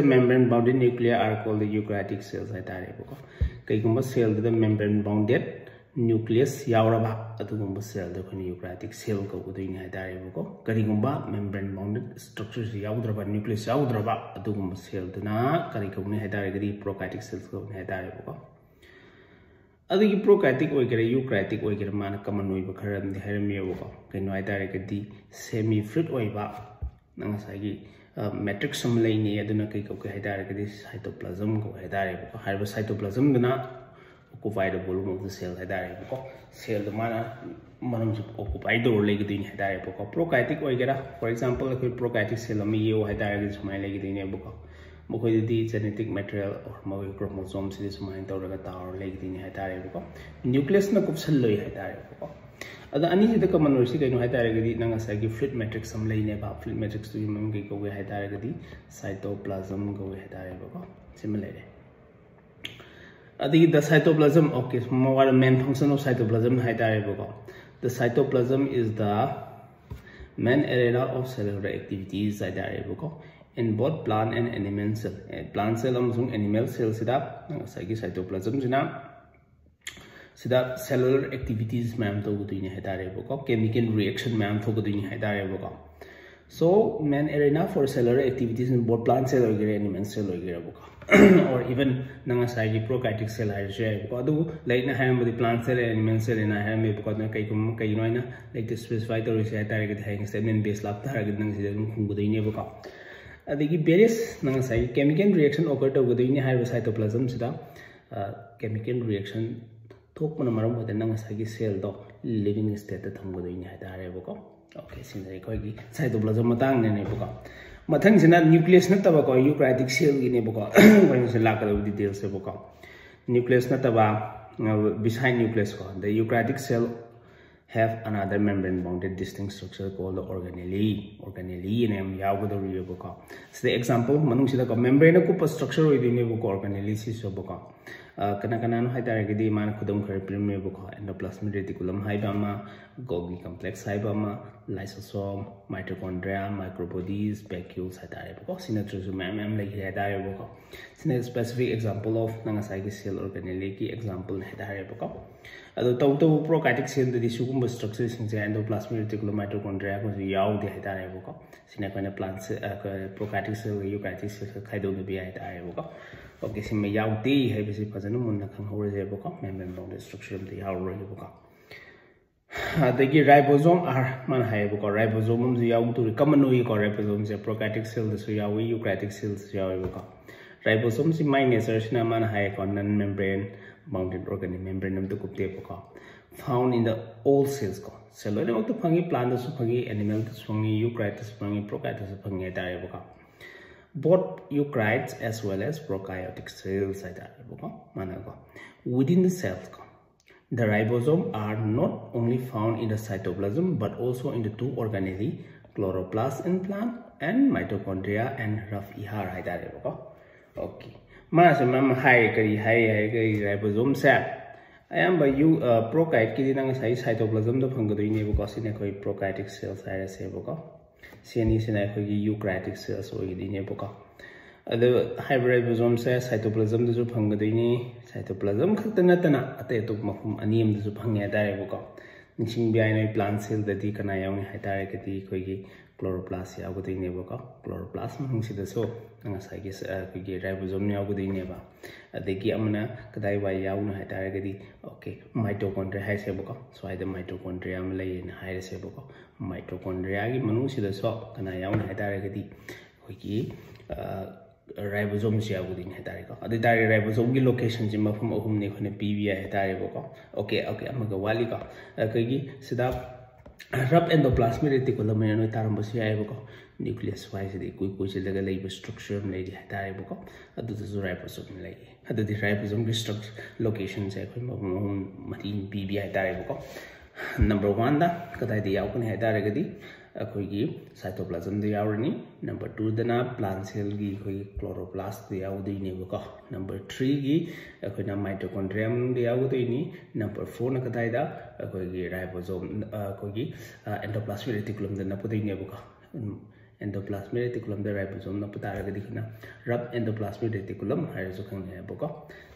membrane bounded nuclei are called the eukaryotic cells hai darebo ko kai gumba cell the membrane bounded nucleus yauraba adugumba cell the khani eukaryotic cell ko udin hai darebo ko kari gumba membrane bounded structures yaudraba nucleus yaudraba adugumba cell duna kari ko ne hai darebo prokaryotic cells ko ne hai ko prokaryotic ओइगरे eukaryotic ओइगरे मान pro critic you critic मान कमन खरमेंब कई तरह semi fret होगी matrix लेने कई कौकारी cytoplasm कौको cytoplasm occupied volume of the cell हैको मान मनमुपाइडो prokaryotic for example example prokaryotic cell ये सूमाय लेगीदेनेबको ami yo haidare gi sumai legi din ne ko ꯃꯈꯣꯏꯗꯗꯤ genetic material or ꯃꯈꯣꯏꯒꯤ ꯀ꯭ꯔꯣꯃꯣꯖꯣꯝꯁꯤꯗꯤ ꯁꯨꯃꯥꯏꯅ ꯇꯧꯔꯒ ꯇꯥꯎꯔ ꯂꯩꯒꯗꯣꯏꯅꯤ ꯍꯥꯏꯇꯥꯔꯦꯕꯀꯣ ꯅ꯭ꯌꯨꯀ꯭ꯂꯤꯌꯁꯅ ꯀꯨꯞꯁꯜꯂꯣꯏ ꯍꯥꯏꯇꯥꯔꯦꯕꯀꯣ ꯑꯗ ꯑꯅꯤꯁꯤꯗ ꯀꯃꯟ ꯑꯣꯏꯔꯤꯁꯤ ꯀꯩꯅꯣ ꯍꯥꯏꯇꯥꯔꯒꯗꯤ ꯅꯪ ꯉꯁꯥꯏꯒꯤ ꯐ꯭ꯂꯨꯏꯠ ꯃꯦꯇ꯭ꯔꯤꯛꯁ ꯑꯃ ꯂꯩꯅꯦꯕ ꯐ꯭ꯂꯨꯏꯠ ꯃꯦꯇ꯭ꯔꯤꯛꯁꯇꯨꯒꯤ ꯃꯃꯤꯡ ꯀꯩ ꯀꯧꯒꯦ ꯍꯥꯏꯇꯥꯔꯒꯗꯤ ꯁꯥꯏꯇꯣꯄ꯭ꯂꯥꯖꯝ ꯀꯧꯒꯦ ꯍꯥꯏꯇꯥꯔꯦꯕꯀꯣ ꯁꯤꯃ ꯂꯩꯔꯦ adigi the cytoplasm okay more main function of cytoplasm haitare the cytoplasm is the main area of cellular activities haitare in both plant and animal cell plant cell amsung animal cell sida sagi cytoplasm sina sida cellular activities ma'am to guduini haitare boko chemical reaction ma'am to guduini haitare boko so main arena for cellular activities in both plant cell or animal cell or boko or even nanga sagi prokaryotic cell hai je ko adu like na ham the plant cell animal cell na ham me ko na kai kum kai no na like specify to se ta ga thai statement base lap ta khung adagi various nang sida chemical reaction thok mana maram hoda nang sai gi cell do living state ta tham gudui ni ha da re ko okay sin dai ko gi cytoplasm matang ne ne ko mathang sina nucleus na taba ko eukaryotic have another membrane bounded distinct structure called the organelle. Organelle name yago the real book. So the example manung sida ko membrane ko structure within the book organelle si so book. kana kana no haita regi di man khudum khar prime book endoplasmic reticulum hai ba ma Golgi complex hai ba ma lysosome mitochondria microbodies vacuoles hai ta book sinatra su mam mam lagi hai ta book. Sina specific example of nanga sai cell organelle ki example hai ta prokaryotic cell सूकुम structure से endoplasmic reticulum mitochondria को याव दिहाइत आए वो सीना कहीं plants prokaryotic cell eukaryotic cell खाइदों में भी आइट आए वो ओके सिम में याव दे है बस फजन मुन नखन हो रहे वो मेम्ब्रेन बाउंड स्ट्रक्चर में याव रहे वो देखिए राइबोसोम आर मन है वो राइबोसोम से याव तो कमन हुई को राइबोसोम से प्रोकैटिक सेल से याव यूकैटिक सेल से याव वो राइबोसोम से माइनेचर से मन है को non membrane mounted organ membrane to cook the epoca mounted organic membrane ꯑꯝꯇ ꯀꯨꯞꯇꯦꯕꯀꯣ ꯐꯥꯎꯟ ꯏꯟ ꯗ ꯑꯣꯜ ꯁꯦꯜꯁꯀꯣ ꯁꯦꯜ ꯂꯣꯏꯅꯃꯛꯇ ꯐꯪꯉꯤ ꯄ꯭ꯂꯥꯟꯗꯁꯨ ꯐꯪꯉꯤ ꯑꯦꯅꯤꯃꯦꯜꯗꯁꯨ ꯐꯪꯉꯤ ꯌꯨꯀ꯭ꯔꯥꯏꯠꯇꯁꯨ ꯐꯪꯉꯤ ꯄ꯭ꯔꯣꯀꯥꯏꯠꯇꯁꯨ ꯐꯪꯉꯤ ꯍꯥꯏꯇꯥꯔꯦꯕꯀꯣ both eukaryotes as well as prokaryotic cells ꯍꯥꯏꯇꯥꯔꯦꯕꯀꯣ Managa. within the cells the ribosome are not only found in the cytoplasm but also in the two organelles chloroplast in plant and mitochondria and rough ER. Okay. ꯃꯥꯁꯦ ꯃꯥ ꯍꯥꯏ ꯀꯔꯤ ꯍꯥꯏ ꯍꯥꯏ ꯀꯔꯤ ꯔꯥꯏꯕꯣꯖꯣꯝꯁꯦ ꯑꯌꯥꯝꯕ ꯌꯨ ꯄ꯭ꯔꯣꯀꯥꯏꯠꯀꯤꯗꯤ ꯅꯪ ꯉꯁꯥꯏ ꯁꯥꯏꯇꯣꯄ꯭ꯂꯥꯖꯝꯗ ꯐꯪꯒꯗꯣꯏꯅꯦꯕꯀꯣ ꯁꯤꯅ ꯑꯩꯈꯣꯏ ꯄ꯭ꯔꯣꯀꯥꯏꯇꯤꯛ sales ꯍꯥꯏꯔꯁꯦꯕꯀꯣ ꯁꯤ ꯑꯅꯤꯁꯤꯅ ꯑꯩꯈꯣꯏꯒꯤ ꯌꯨꯀ꯭ꯔꯥꯏꯇꯤꯛ ꯁꯦꯜꯁ ꯑꯣꯏꯒꯗꯣꯏꯅꯦꯕꯀꯣ ꯑꯗꯨ ꯍꯥꯏꯕ ꯔꯥꯏꯕꯣꯖꯣꯝꯁꯦ ꯁꯥꯏꯇꯣꯄ꯭ꯂꯥꯖꯝꯗꯁꯨ ꯐꯪꯒꯗꯣꯏꯅꯤ ꯁꯥꯏꯇꯣꯄ꯭ꯂꯥꯖꯝ ꯈꯛꯇ ꯅꯠꯇꯅ ꯑꯇꯩ ꯑꯇꯣꯞꯄ ꯃꯐꯝ ꯑꯅꯤ ꯑꯃꯗꯁꯨ ꯐꯪꯉꯦ ꯍꯥꯏꯇꯥꯔꯦꯕꯀꯣ ꯅꯤꯡꯁꯤꯡꯕ ꯌꯥꯏ ꯅꯣꯏ ꯄ꯭ꯂꯥꯟ ꯁꯦꯜꯗꯗꯤ ꯀꯅꯥ ꯌꯥꯎꯅꯤ ꯍꯥꯏꯇꯥꯔꯒꯗꯤ ꯑꯩꯈꯣꯏꯒꯤ क्लोरोप्लास्ट यागदनेबको क्लोरोप्लास्ट मनुंगसीदसो ngasaigi kugi ribosome yaugudineba adegi amna kadai wai yauna haitaragadi okay mitochondria haiseboko so aida mitochondria am layena haireseboko mitochondria gi manungsidaso kana yauna haitaragadi kugi ribosome से आगुदिन है तारे को अदि तारे राइबोसोम की लोकेशन जी मफम अहुम ने खने पीवी है तारे को ओके ओके अमग वाली का कगी सीधा ꯔꯞ ꯑꯦꯟꯗꯣꯄ꯭ꯂꯥꯁꯃꯤꯛ ꯔꯦꯇꯤꯀꯨꯂꯝ ꯍꯥꯏꯅ ꯅꯣꯏ ꯇꯥꯔꯝꯕꯁꯨ ꯌꯥꯏꯑꯕꯀꯣ ꯅ꯭ꯌꯨꯀ꯭ꯂꯤꯌꯁ ꯍꯥꯏꯁꯤꯗꯤ ꯏꯀꯨꯏ ꯀꯨꯏꯁꯤꯜꯂꯒ ꯂꯩꯕ ꯁ꯭ꯇ꯭ꯔꯛꯆꯔ ꯑꯃ ꯂꯩꯔꯤ ꯍꯥꯏꯇꯥꯔꯦꯕꯀꯣ ꯑꯗꯨꯗꯁꯨ ꯔꯥꯏꯕꯣꯖꯣꯝ ꯂꯩ ꯑꯗꯨꯗꯤ ꯔꯥꯏꯕꯣꯖꯣꯝꯒꯤ ꯁ꯭ꯇ꯭ꯔꯛꯆ ꯂꯣꯀꯦꯁꯟꯁꯦ ꯑꯩꯈꯣꯏ ꯃꯑꯣꯡ ꯃꯔꯤ ꯄꯤꯕꯤ ꯍꯥꯏꯇꯥꯔꯦꯕꯀꯣ ꯅꯝꯕꯔ ꯋꯥꯟꯗ ꯀꯗꯥꯏꯗ ꯌꯥꯎꯒꯅꯤ ꯍꯥꯏꯇꯥꯔꯒꯗꯤ अखोगी साइटोप्लाज्म दे यावरनी नंबर टू दना प्लांट सेल गी अखोगी क्लोरोप्लास्ट दे यावदैनी बको नंबर थ्री गी अखोना माइटोकॉन्ड्रियम दे यावदैनी नंबर फोर ना कदाइदा अखोगी राइबोसोम अखोगी एंडोप्लाज्मिक रेटिकुलम दे नपुदैनी बको रेटिकुलम दे राइबोसोम रब एंडोप्लास्मिक रेटिकुलम हायरसो खंगने बको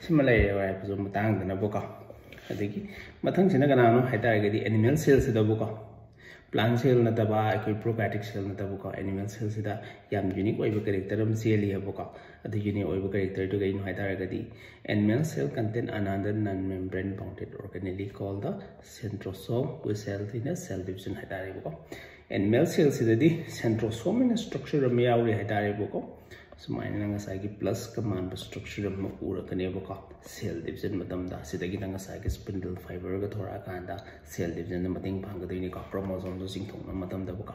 सिमलाय राइबोसोम तांग दना एनिमल से प्लांट सेल नतबा अखोई प्रोकैटिक सेल नतबको एनिमल सेल से याम यूनिक कैरेक्टर हबको अदु unique character हाइतारगदि animal cell contain another non membrane bounded organelle call the centrosome which cell in cell division है एनिमल सेल से सेंट्रोसोम इन स्ट्रक्चर अम याउरी हाइतारगको ꯁꯨꯃꯥꯏꯅ ꯅꯪ ꯉꯁꯥꯏꯒꯤ ꯄ꯭ꯂꯁ ꯀꯃꯥꯟꯕ ꯁ꯭ꯇ꯭ꯔꯛꯆꯔ ꯑꯃ ꯎꯔꯛꯀꯅꯦꯕꯀꯣ ꯁꯦꯜ ꯗꯤꯕꯤꯖꯟ ꯃꯇꯝꯗ ꯁꯤꯗꯒꯤꯅ ꯉꯁꯥꯏꯒꯤ ꯁ꯭ꯄꯤꯟꯗꯜ ꯐꯥꯏꯕꯔꯒ ꯊꯣꯔꯛꯑꯀꯥꯟꯗ ꯁꯦꯜ ꯗꯤꯕꯤꯖꯟꯗ ꯃꯇꯦꯡ ꯄꯥꯡꯒꯗꯣꯏꯅꯤꯀꯣ ꯀ꯭ꯔꯣꯃꯣꯖꯣꯝꯗꯣ ꯆꯤꯡꯊꯣꯛꯅꯕ ꯃꯇꯝꯗꯕꯀꯣ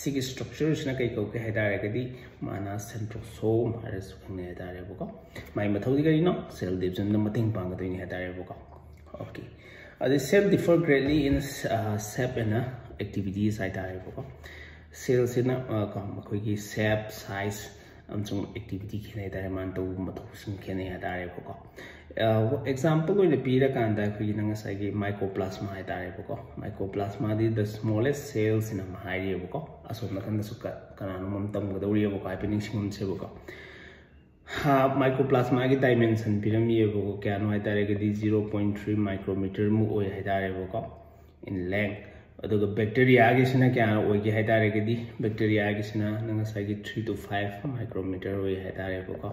ꯁꯤꯒꯤ ꯁ꯭ꯇ꯭ꯔꯛꯆꯔꯁꯤꯅ ꯀꯩ ꯀꯧꯒꯦ ꯍꯥꯏ ꯇꯥꯔꯒꯗꯤ ꯃꯥꯅ ꯁꯦꯟꯇ꯭ꯔꯣꯁꯣꯝ ꯍꯥꯏꯔꯁꯨ ꯈꯪꯅꯩ ꯍꯥꯏ ꯇꯥꯔꯦꯕꯀꯣ ꯃꯥꯏ ꯃꯊꯧꯗꯤ ꯀꯔꯤꯅꯣ ꯁꯦꯜ ꯗꯤꯕꯤꯖꯟꯗ ꯃꯇꯦꯡ ꯄꯥꯡꯒꯗꯣꯏꯅꯤ ꯍꯥꯏ ꯇꯥꯔꯦꯕꯀꯣ ꯑꯣꯀꯦ ꯑꯗꯩ ꯁꯦꯜ ꯗꯤꯐꯔ ꯒ꯭ꯔꯦꯠꯂꯤ ꯏꯟ ꯁꯦꯞ ꯑꯦꯟ ꯑꯦꯛꯇꯤꯚꯤꯇꯤꯁ ꯍꯥꯏ ꯇꯥꯔꯦꯕꯀꯣ ꯁꯦꯜꯁꯤꯅ ꯃꯈꯣꯏꯒꯤ ꯁꯦꯞ ꯁꯥꯏꯖ ꯑꯃꯁꯨꯡ ꯑꯦꯛꯇꯤꯚꯤꯇꯤ ꯈꯦꯠꯅꯩ ꯍꯥꯏꯇꯥꯔꯦ ꯃꯥꯅ ꯇꯧꯕ ꯃꯊꯧꯁꯤꯡ ꯈꯦꯠꯅꯩ ꯍꯥꯏꯇꯥꯔꯦꯕꯀꯣ ꯑꯦꯛꯖꯥꯝꯄꯜ ꯑꯣꯏꯅ ꯄꯤꯔꯀꯥꯟꯗ ꯑꯩꯈꯣꯏꯒꯤ ꯅꯪ ꯉꯁꯥꯏꯒꯤ ꯃꯥꯏꯀ꯭ꯔꯣꯄ꯭ꯂꯥꯁꯃꯥ ꯍꯥꯏꯇꯥꯔꯦꯕꯀꯣ ꯃꯥꯏꯀ꯭ꯔꯣꯄ꯭ꯂꯥꯁꯃꯥꯗꯤ ꯗ ꯁ꯭ꯃꯣꯂꯦꯁ ꯁꯦꯜꯁꯤꯅ ꯑꯃ ꯍꯥꯏꯔꯤꯑꯕꯀꯣ ꯑꯁꯣꯝ ꯅꯥꯀꯟꯗꯁꯨ ꯀꯅꯥꯅꯣꯝ ꯑꯃ ꯇꯝꯒꯗꯧꯔꯤꯑꯕꯀꯣ ꯍꯥꯏꯐꯦꯠ ꯅꯤꯡꯁꯤꯡꯉꯝꯁꯦꯕꯀꯣ माइक्रोप्लाज्मागी डायमेंशन पिरमीबको क्या हाइतारगदी जीरो पॉइंट थ्री माइक्रोमीटर मुक हाइतारेबको इन लेंथ अदुगा बैक्टीरियागिसिना क्या ओइगे हाइतारेगदी बैक्टीरियागिसिना नंगासाइगी 3 to 5 माइक्रोमीटर ओइ हाइतारेबको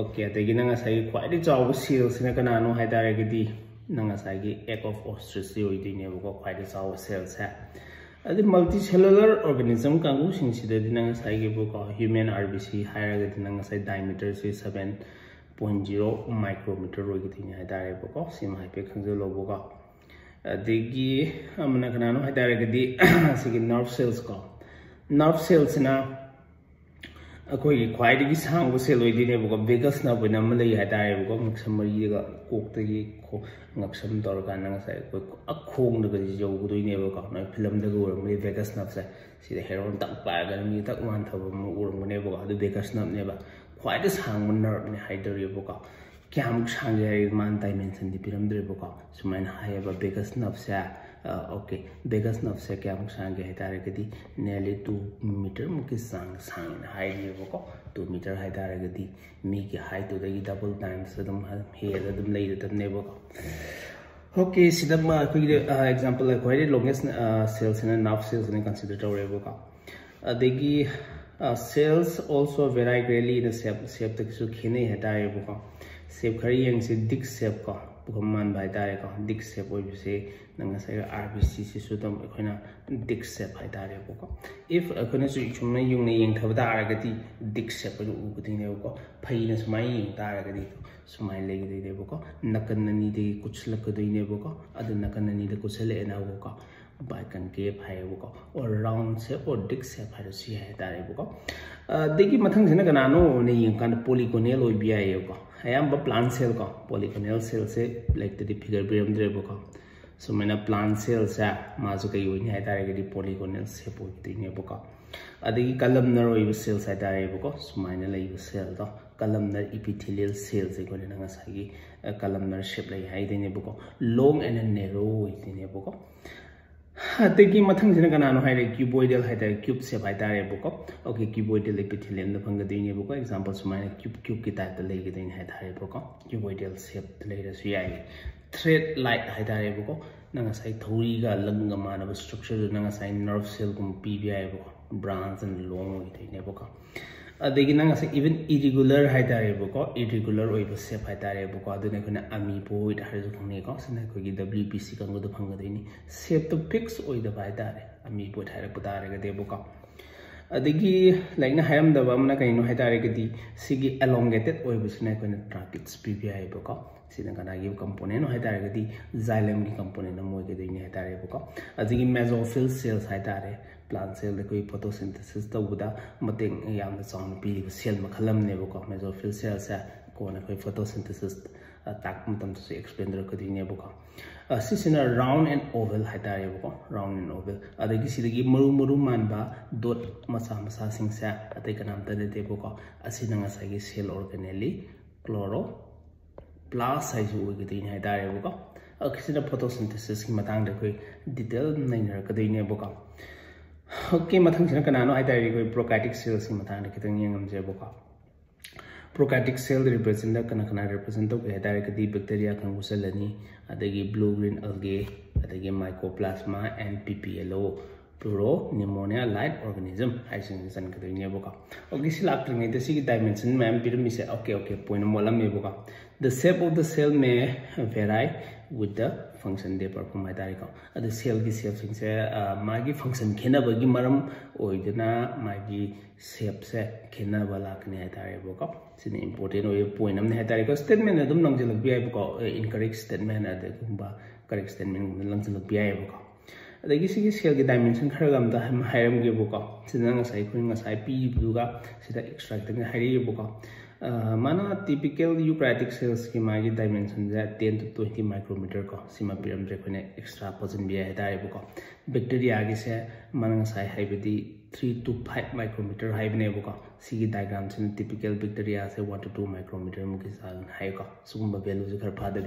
ओके क्वाइटि चाव सेल्सना कनानो हाइतारेगदी नंगासाइगी एक ऑफ़ ऑस्ट्रिच ओइदिनेबको क्वाइटि चाव सेल्स है अदि मल्टी सेलुलर ऑर्गेनिज्म कांगु सिंगसिददि नंगासाइगी बोको ह्यूमन आरबीसी हाइरागदि नंगासाइ डायमीटर से 7.0 माइक्रोमीटर ओइगिदिने हाइतारेबको सिमा हाइपे खंजलोबको ꯑꯗꯒꯤ ꯑꯃꯅ ꯀꯅꯥꯅꯣ ꯍꯥꯏꯇꯥꯔꯒꯗꯤ ꯁꯤꯒꯤ ꯅꯔꯚ ꯁꯦꯜꯁ ꯀꯣ ꯅꯔꯚ ꯁꯦꯜꯁꯤꯅ ꯑꯩꯈꯣꯏꯒꯤ ꯈ꯭ꯋꯥꯏꯗꯒꯤ ꯁꯥꯡꯕ ꯁꯦꯜ ꯑꯣꯏꯗꯣꯏꯅꯦꯕꯀꯣ ꯚꯦꯒꯁ ꯅꯔꯚ ꯑꯣꯏꯅ ꯑꯃ ꯂꯩ ꯍꯥꯏꯇꯥꯔꯦꯕꯀꯣ ꯉꯛꯁꯝ ꯃꯔꯤꯗꯒ ꯀꯣꯛꯇꯒꯤ ꯉꯛꯁꯝ ꯇꯧꯔꯀꯥꯟꯗ ꯉꯁꯥꯏ ꯑꯩꯈꯣꯏ ꯑꯈꯣꯡꯗꯒꯗꯤ ꯌꯧꯒꯗꯣꯏꯅꯦꯕꯀꯣ ꯅꯣꯏ ꯐꯤꯂꯝꯗꯒ ꯎꯔꯝꯒꯅꯤ ꯚꯦꯒꯁ ꯅꯔꯚꯁꯦ ꯁꯤꯗ ꯍꯦꯔꯣꯟ ꯇꯛ ꯄꯥꯏꯔꯒ ꯃꯤ ꯇꯛ ꯋꯥꯟꯊꯕ ꯑꯃ ꯎꯔꯝꯒꯅꯦꯕꯀꯣ ꯑꯗꯨ ꯚꯦꯒꯁ ꯅꯔꯚꯅꯦꯕ ꯈ꯭ꯋꯥꯏꯗꯒꯤ ꯁꯥꯡꯕ ꯅꯔꯚꯅꯦ ꯍꯥꯏꯗꯣꯔꯤꯕꯀꯣ ꯀꯌꯥꯃꯨꯛ ꯁꯥꯡꯒꯦ ꯍꯥꯏꯔꯒ ꯃꯥꯅ ꯗꯥꯏꯃꯦꯟꯁꯟꯗꯤ ꯄꯤꯔꯝꯗ꯭ꯔꯦꯕꯀꯣ ꯁꯨꯃꯥꯏꯅ ꯍꯥꯏꯌꯦꯕ ꯚꯦꯒꯁ ꯅꯔꯚꯁꯦ ओके बेगस नफ से क्या सांगे है नियरली टू मीटर मुख्य सांग सांग हाइबको टू मीटर है मी की height double times हेदनेबको Okay, sida ma quick example like quite longest sales and enough sales and consider to rebo ka. Adegi sales also vary सेप खरी ये से सेप को पुखमान भाई तारे को दिक सेप वो जैसे नंगा से आरबीसी से सुधम कोई सेप है इफ़ कोई सूमें सुई चुम्मे यंग ने यंग थब तारे के दी सेप जो उग दिन दे को पहिने समय नकन ननी दे कुछ लग के दे को, अद नकन ननी दे कुछ ले ना के और राउंड से और डिक से भाई है तारे वो को। देखिए मतलब जैसे ना कनानो ने यंग वो अयाम प्लान सेल को पॉलीगोनल सेल से द फिगर बिरमद्रेबको सुमायना प्लान सेल से माजु कई है पॉलीगोनल शेप ओइदिनेबको अदगी कलमनर सेल्स है सुमायना सेल दो columnar epithelial cells ko na nga sagi columnar shape lai hai buko ategi mathang jina kana no haire cuboidal hai ta cube shape hai ta re buko okay cuboidal epithelium da phang dine buko example sumai cube cube ki type da lai gi dine hai ta re buko cuboidal अदगी नंग even irregular है तारे बको irregular ओइ बसे है तारे बको अदने अमी poet हर जो खने को सने कोगी डब्ल्यूपीसी कंगो देनी सेप तो फिक्स ओइ द बाय तारे अमी बको अदगी लाइक ना हायम दबा है तारे एलोंगेटेड ओइ बसने कोने ट्राकिट्स पीपीआई बको सिना कना गिव कंपोनेंट है तारे की कंपोनेंट मोइ गदे नि है तारे सेल्स है तारे प्लांट सेल तौबदा मतेंग यामना चाउन पीरिबा सेल मखलमनेबको मेसोफिल सेल से कोना कोई फोटोसिंथेसिस ताक मतम से एक्सप्लेन रखदीनेबको सिसिना राउंड एंड ओवल हाइतारेबको राउंड एंड ओवल मरु मरु मानबा डॉट मसा मसा सिंगसे अतै कनामता देतेबको असिना ngasagi cell organelle chloroplast हाइजु ओइगदीने हाइतारेबको अखिसिना फोटोसिंथेसिस की मतंग ओके मत कनानो है प्रोकैटिक सेल्स खितंग यंगमजेबको प्रोकैटिक सेल रिप्रेजेंट कना रिप्रेजेंट तो बैक्टीरिया अदगी, blue green algae अदगी, mycoplasma and PPLO pleuropneumonia like organism हाइसिंग सन ओके सि लाक्ट्रिंग सी डायमेंशन मैम पिरमिसे okay okay point मोलमेबको the shape of the cell में sing se magi function khena ba gi maram oidana magi shape se khena ba la kne hai tari bo ko sin important oi point am pi bu ga sida extract ngai hai ri bo ko mana typical eukaryotic cells ki magi dimension ja 10 to 20 micrometer ko sima piram je khone extra poison bi hai dai bu ko bacteria gi se mana sai hai bi 3 to 5 micrometer hai bne bu ko si gi diagram sin typical bacteria se 1 to 2 micrometer mu ki sal hai ko sugumba value je khar pha da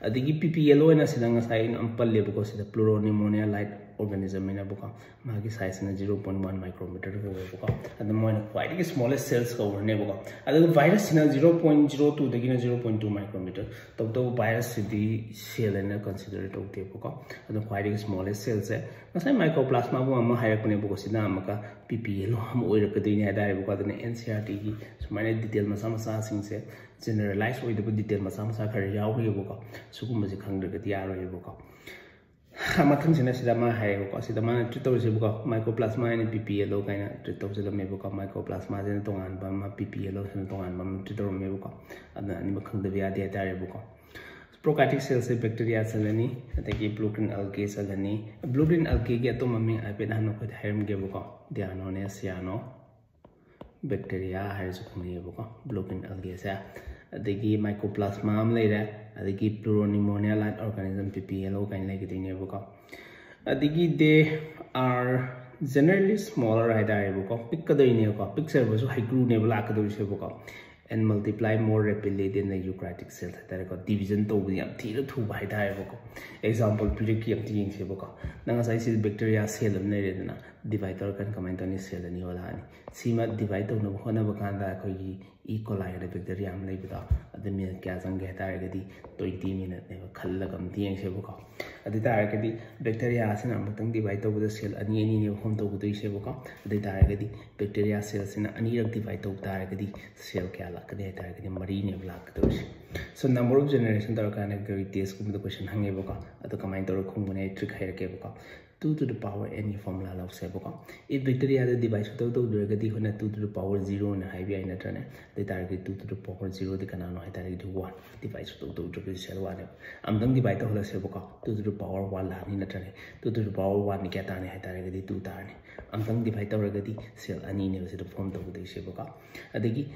bi ade bu ko adigi pplo na sinanga sai am palle bu ko sida pleuropneumonia light organism ina buka magi size na 0.1 micrometer ko buka and mo na quite the smallest cells ko ne buka adu virus na 0.02 dagi na 0.2 micrometer to to virus di cell na consider to te buka adu quite the smallest cells hai masai mycoplasma bu amma hire ko ne buka sida amaka ppl ham oira ka dine da buka adu ncrt gi sumane detail masa masa sing se generalize oida bu detail masa masa khar yaw ri buka sugum ji khang de ga ya ro buka mathang sina sida ma hai ko sida ma treat to se je tongan ba ma ppl se tongan ba treat to me buka adna ani ma khang de ya de ta re buka prokaryotic cells se bacteria salani adagi blue green algae salani blue green algae ge to mami a pe na no ko thairam ge buka diano ne siano bacteria hai green algae sa adagi mycoplasma am leira adagi pleuropneumonia like organism pplo kain like dine buka adagi they are generally smaller hai dai buka dai buka example pirik yam ti yin se buka nang sai si bacteria cell am ne re na divider kan comment ni cell ni wala ni sima divide to no hona ba kan da ko yi E. coli da bacteria am lai bida ꯑꯗꯨ minute ꯀꯌꯥ ꯆꯪꯒꯦ ꯍꯥꯏꯇꯥꯔꯒꯗꯤ twenty ꯃꯤꯅꯠꯅꯦꯕ ꯈꯜꯂꯒ ꯑꯝꯇ ꯌꯦꯡꯁꯦꯕꯀꯣ ꯑꯗꯨ ꯇꯥꯔꯒꯗꯤ ꯕꯦꯛꯇꯦꯔꯤꯌꯥꯁꯤꯅ ꯑꯃꯨꯛꯇꯪ divide ꯇꯧꯕꯗ ꯁꯦꯜ ꯑꯅꯤ ꯑꯅꯤꯅꯦꯕ ꯐꯣꯝ ꯇꯧꯒꯗꯣꯏꯁꯦꯕꯀꯣ ꯑꯗꯨ ꯇꯥꯔꯒꯗꯤ ꯕꯦꯛꯇꯦꯔꯤꯌꯥ ꯁꯦꯜꯁꯤꯅ ꯑꯅꯤꯔꯛ ꯗꯤꯚꯥꯏꯠ ꯇꯧꯕ ꯇꯥꯔꯒꯗꯤ ꯁꯦꯜ ꯀꯌꯥ ꯂꯥꯛꯀꯅꯤ ꯍꯥꯏꯇꯥꯔꯒꯗꯤ ꯃꯔꯤꯅꯦꯕ ꯂꯥꯛꯀꯗꯧꯔꯤꯁꯦ ꯁꯣ ꯅꯝꯕꯔ ꯑꯣꯐ ꯖꯦꯅꯦꯔꯦꯁꯟ ꯇꯧꯔꯀꯥꯟꯗ ꯒꯔꯤ ꯇꯦꯁꯀꯨꯝꯕꯗ ꯀꯣꯏꯁꯟ ꯍꯪꯉꯦꯕꯀꯣ ꯑꯗꯣ ꯀꯃꯥꯏꯅ ꯇꯧꯔꯒ ꯈꯨꯝꯒꯅꯤ ꯑꯩ trick ꯍꯩꯔꯛꯀꯦꯕꯀꯣ 2 to the power n formula लौसेबको if bacteria the divide सुतौ तो दुरगदी होना 2 to the power 0 न हाइबी आइ नत्रने दे तारगे 2 to the power 0 दे कना नो हाइतारे 1 डिवाइड सुतौ तो दुरगदी सेल 1 अमदंग डिवाइड तो होला सेबको 2 to the power 1 लानी नत्रने 2 to the power 1 नि क्या ताने हाइतारे गदी 2 ताने। अमदंग डिवाइड तौरगदी सेल अनि ने बसे फॉर्म तो दे सेबको अदगी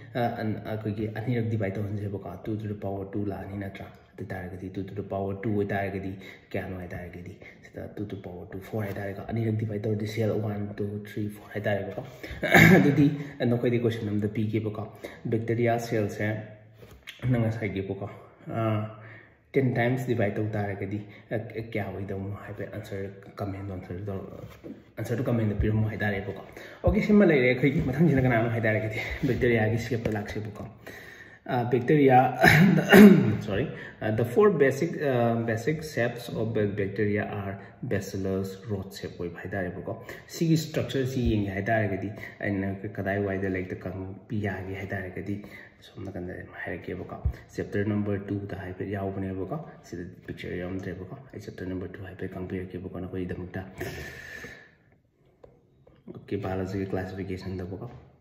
अन अकोगी अनि रक डिवाइड तो हनसेबको 2 to the power 2 लानी नत्रा दे तारगदी 2 to the power 2 होय तारगदी क्या नो हाइतारगदी ꯁꯤꯗ two to power two four ꯍꯥꯏꯇꯥꯔꯦꯀꯣ ꯑꯅꯤꯔꯛ ꯗꯤꯚꯥꯏꯠ ꯇꯧꯔꯗꯤ cell one two three four ꯍꯥꯏꯇꯥꯔꯦꯕꯀꯣ ꯑꯗꯨꯗꯤ ꯅꯈꯣꯏꯗꯤ ꯀꯣꯏꯁꯟ ꯑꯃꯗ ꯄꯤꯒꯦꯕꯀꯣ ꯕꯦꯛꯇꯦꯔꯤꯌꯥ ꯁꯦꯜꯁꯦ ꯅꯪ ꯉꯁꯥꯏꯒꯤꯕꯀꯣ टेन टाइम्स डिवाइड तौ तारगदी क्या होइदमु हाइबे आंसर कमेंट आंसर दो आंसर तो कमेंट पिरमु हाइदारेबको ओके सिम लेरे खैगी मथंग जिना कनानो हाइदारेगदी बैक्टीरिया की shape लाक्सेबको uh, uh, uh, basic shapes of bacteria are bacillus rod shape oi bhai dare ko si structure si yeng hai dare gadi and kadai wai da like the kang pi ya gi hai dare gadi som na kan da hai ke ko chapter number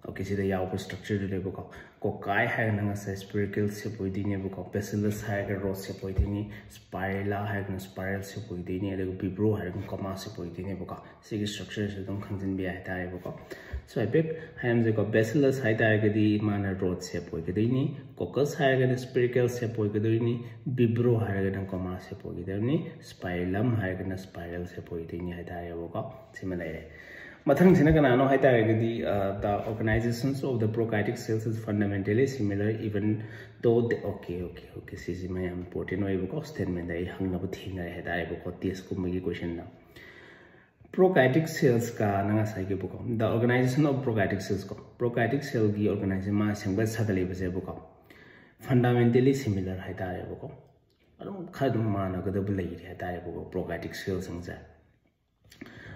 okay sida ya ko structure le ko ko kai ha na nga sa spherical se poi di ne ko bacillus ha ga rod se poi di ni spirala ha ga spiral se poi di ni le ko bibro ha ga comma se poi di ne ko se ki structure se dom khan jin bi ha ta ko so i pick i am the ko bacillus ha ta ga di man rod se poi di ni coccus ha ga spherical se poi di ni bibro ha ga comma se poi di ni spiralum ha ga spiral se poi di ni ha ta ko similar they okay okay okay sisi ma yam important oi ko statement dai hangna bu thinga hai dai ko test ko magi question na prokaryotic cells ka nanga sai ke bu ko the organization of prokaryotic cells ko prokaryotic cell gi organization ma sangba sadali bu se bu ko fundamentally similar hai dai ko adum khadum ma na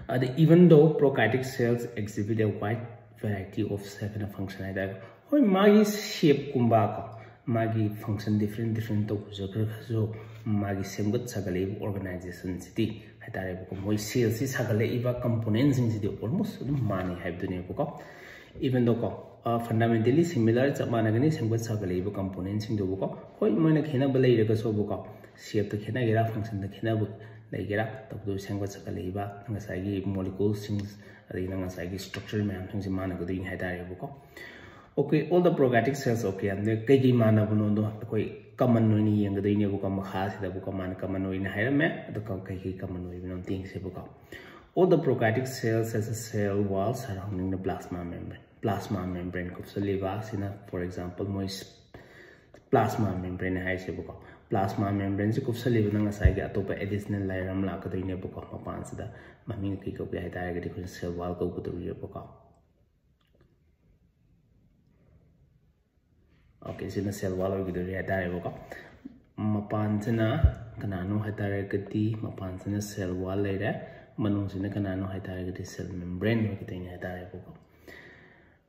sa Uh, even though prokaryotic cells exhibit a wide variety of shape and function like that, hoi magi shape kumba ko magi function different different to jo so magi semgat sagale organization city hatare ko moi cell si sagale iba components in city almost mani have dune ko even though ko uh, fundamentally molecule structure मैं मानगदेंगे okay all the prokaryotic cells okay कई कई मानबनों कमन येंगदनेबको मखासीबको मान कमन हो कई कमन तेजेबको all the prokaryotic cells has cell wall surrounding plasma membrane plasma membrane को for example मोई plasma membrane है bu ko okay sina cell wall gi doi hai ta bu ko ma pan sina kana no hai ta ge ti ma pan sina cell wall le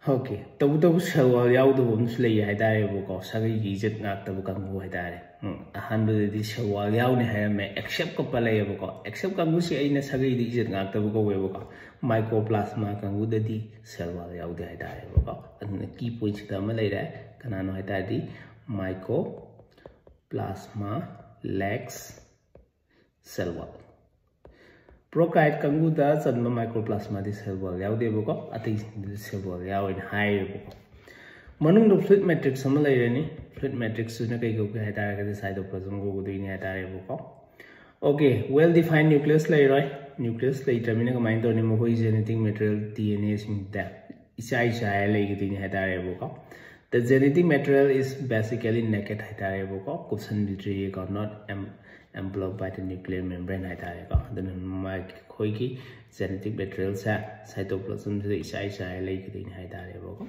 re manung sina kana no hai ta ge cell membrane gi doi hai ta bu ko okay tabu tabu cell wall yaw do bum sle hai ta bu ko sa gi gi jet ngak tabu kang bu hai ta ꯑꯍꯥꯟꯕꯗꯗꯤ ꯁꯦꯋꯥꯜ ꯌꯥꯎꯅꯤ ꯍꯥꯏꯔꯝꯃꯦ accept ꯀꯞꯄ ꯂꯩꯌꯦꯕꯀꯣ accept ꯀꯥꯡꯕꯨꯁꯤ ꯑꯩꯅ ꯁꯥꯒꯩꯗꯤ ꯏꯖꯠ ꯉꯥꯛꯇꯕ ꯀꯧꯋꯦꯕꯀꯣ ꯃꯥꯏꯀ꯭ꯔꯣꯄ꯭ꯂꯥꯁꯃꯥ ꯀꯥꯡꯕꯨꯗꯗꯤ ꯁꯦꯜꯋꯥꯜ ꯌꯥꯎꯗꯦ ꯍꯥꯏꯇꯥꯔꯦꯕꯀꯣ ꯑꯗꯨꯅ ꯀꯤ ꯄꯣꯏꯟꯠꯁꯤꯗ ꯑꯃ ꯂꯩꯔꯦ ꯀꯅꯥꯅꯣ ꯍꯥꯏꯇꯥꯔꯗꯤ ꯃꯥꯏꯀ꯭ꯔꯣ ꯄ꯭ꯂꯥꯁꯃꯥ ꯂꯦꯛꯁ ꯁꯦꯜꯋꯥꯜ ꯄ꯭ꯔꯣꯀꯥꯏꯠ ꯀꯥꯡꯕꯨꯗ ꯆꯟꯕ ꯃꯥꯏꯀ꯭ꯔꯣꯄ꯭ꯂꯥꯁꯃꯥꯗꯤ ꯁꯦꯜꯋꯥꯜ ꯌꯥꯎꯗꯦꯕꯀꯣ ꯑꯇꯩꯁꯤꯡꯗꯨꯗꯤ ꯁꯦꯜꯋꯥꯜ ꯌꯥꯎꯋꯦꯅ ꯍꯥꯏꯔꯦꯕꯀꯣ ꯃꯅꯨꯡꯗ ꯐ꯭ꯂꯨꯏꯠ ꯃꯦꯇ꯭ꯔꯤꯛꯁ ꯑꯃ ꯂꯩꯔꯅꯤ ꯐ꯭ꯂꯨꯏꯠ ꯃꯦꯇ꯭ꯔꯤꯛꯁꯇꯨꯅ ꯀꯩ ꯀꯧꯒꯦ ꯍꯥꯏ ꯇꯥꯔꯒꯗꯤ cytoplasm ꯀꯧꯒꯗꯣꯏꯅꯤ hi ꯇꯥꯔꯦꯕꯀꯣ okay well defined nucleus लेरोय nucleus लेत्रमिना कमाइन तोरनि मखोय genetic material DNA सिंगदा इचा इचा लेगिदिनि हाइतारेबोको the genetic material is basically naked haitareboko kupsan bitri ko not enveloped by the nuclear membrane haitareboko then ma khoi ki genetic material sa cytoplasm se icha icha legidiनि haitareboko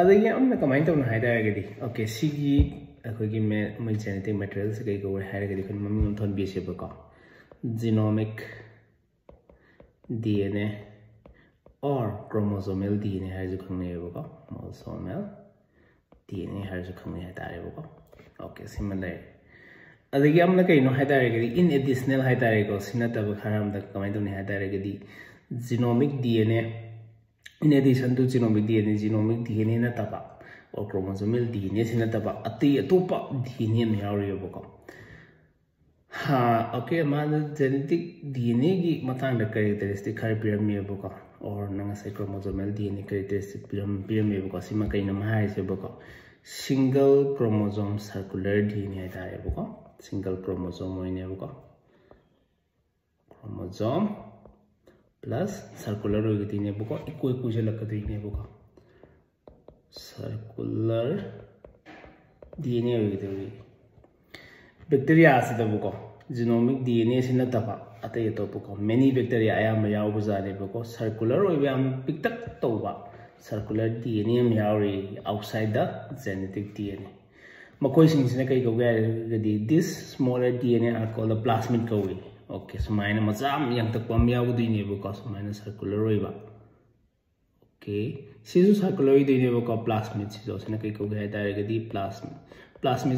ꯑꯗꯒꯤ ꯑꯃꯅ ꯀꯃꯥꯏꯅ ꯇꯧꯅ ꯍꯥꯏꯇꯥꯔꯒꯗꯤ okay ꯁꯤꯒꯤ ꯑꯩꯈꯣꯏꯒꯤ ꯃꯣꯏ genetic ꯃꯦꯇꯔꯤꯌꯦꯜꯁꯦ ꯀꯩ ꯀꯧꯋꯦ ꯍꯥꯏꯔꯒꯗꯤ ꯑꯩꯈꯣꯏꯅ ꯃꯃꯤꯡ ꯑꯃ ꯊꯣꯟꯕꯤꯁꯦꯕꯀꯣ genomic D N A or chromosomal D N A ꯍꯥꯏꯔꯁꯨ ꯈꯪꯅꯩꯌꯦꯕꯀꯣ ꯃꯣꯜꯁꯣꯃꯦꯜ ꯗꯤ ꯑꯦꯟ ꯑꯦ ꯍꯥꯏꯔꯁꯨ ꯈꯪꯅꯩ ꯍꯥꯏꯇꯥꯔꯦꯕꯀꯣ ꯑꯣꯀꯦ ꯁꯤꯃ ꯂꯩꯔꯦ ꯑꯗꯒꯤ ꯑꯃꯅ ꯀꯩꯅꯣ ꯍꯥꯏꯇꯥꯔꯒꯗꯤ ꯏꯟ ꯑꯦꯗꯤꯁꯅꯦꯜ ꯍꯥꯏꯇꯥꯔꯦꯀꯣ ꯁꯤ ꯅꯠꯇꯕ ꯈꯔ ꯑꯃꯗ ꯀꯃꯥꯏꯅ ꯇꯧꯅꯤ ꯍꯥꯏꯇꯥꯔꯒꯗꯤ genomic D N eh in addition to genomic DNA genomic DNA nataba or chromosomal DNA si nataba ati atopa DNA ma yauriyabako ha okay ma genetic DNA gi matang da characteristic khar piramiyabako or nang sai chromosomal DNA characteristic piram piramiyabako sima kaina ma hai se bako single chromosome circular DNA da yabako single chromosome oine bako chromosome plus circular होगी इको इको चलकदीनेबको circular D N A bacteria सिदबको genomic D N A से genomic DNA से न तब अत ये तो पुको मेनी वेक्टर या आया मजाव बुझाने पुको सर्कुलर वो भी हम पिक्टक तो बा सर्कुलर डीएनए में आओ रे आउटसाइड द जेनेटिक डीएनए मकोई सिंग से कई को गया कि this smaller DNA are called plasmid को हुई ओके सो मायने मजाम यंग तक पम याव दी ने पुको सो मायने सर्कुलर वो बा ओके सिजु सर्कुलर ही दी प्लास्मिड सिजु से कई को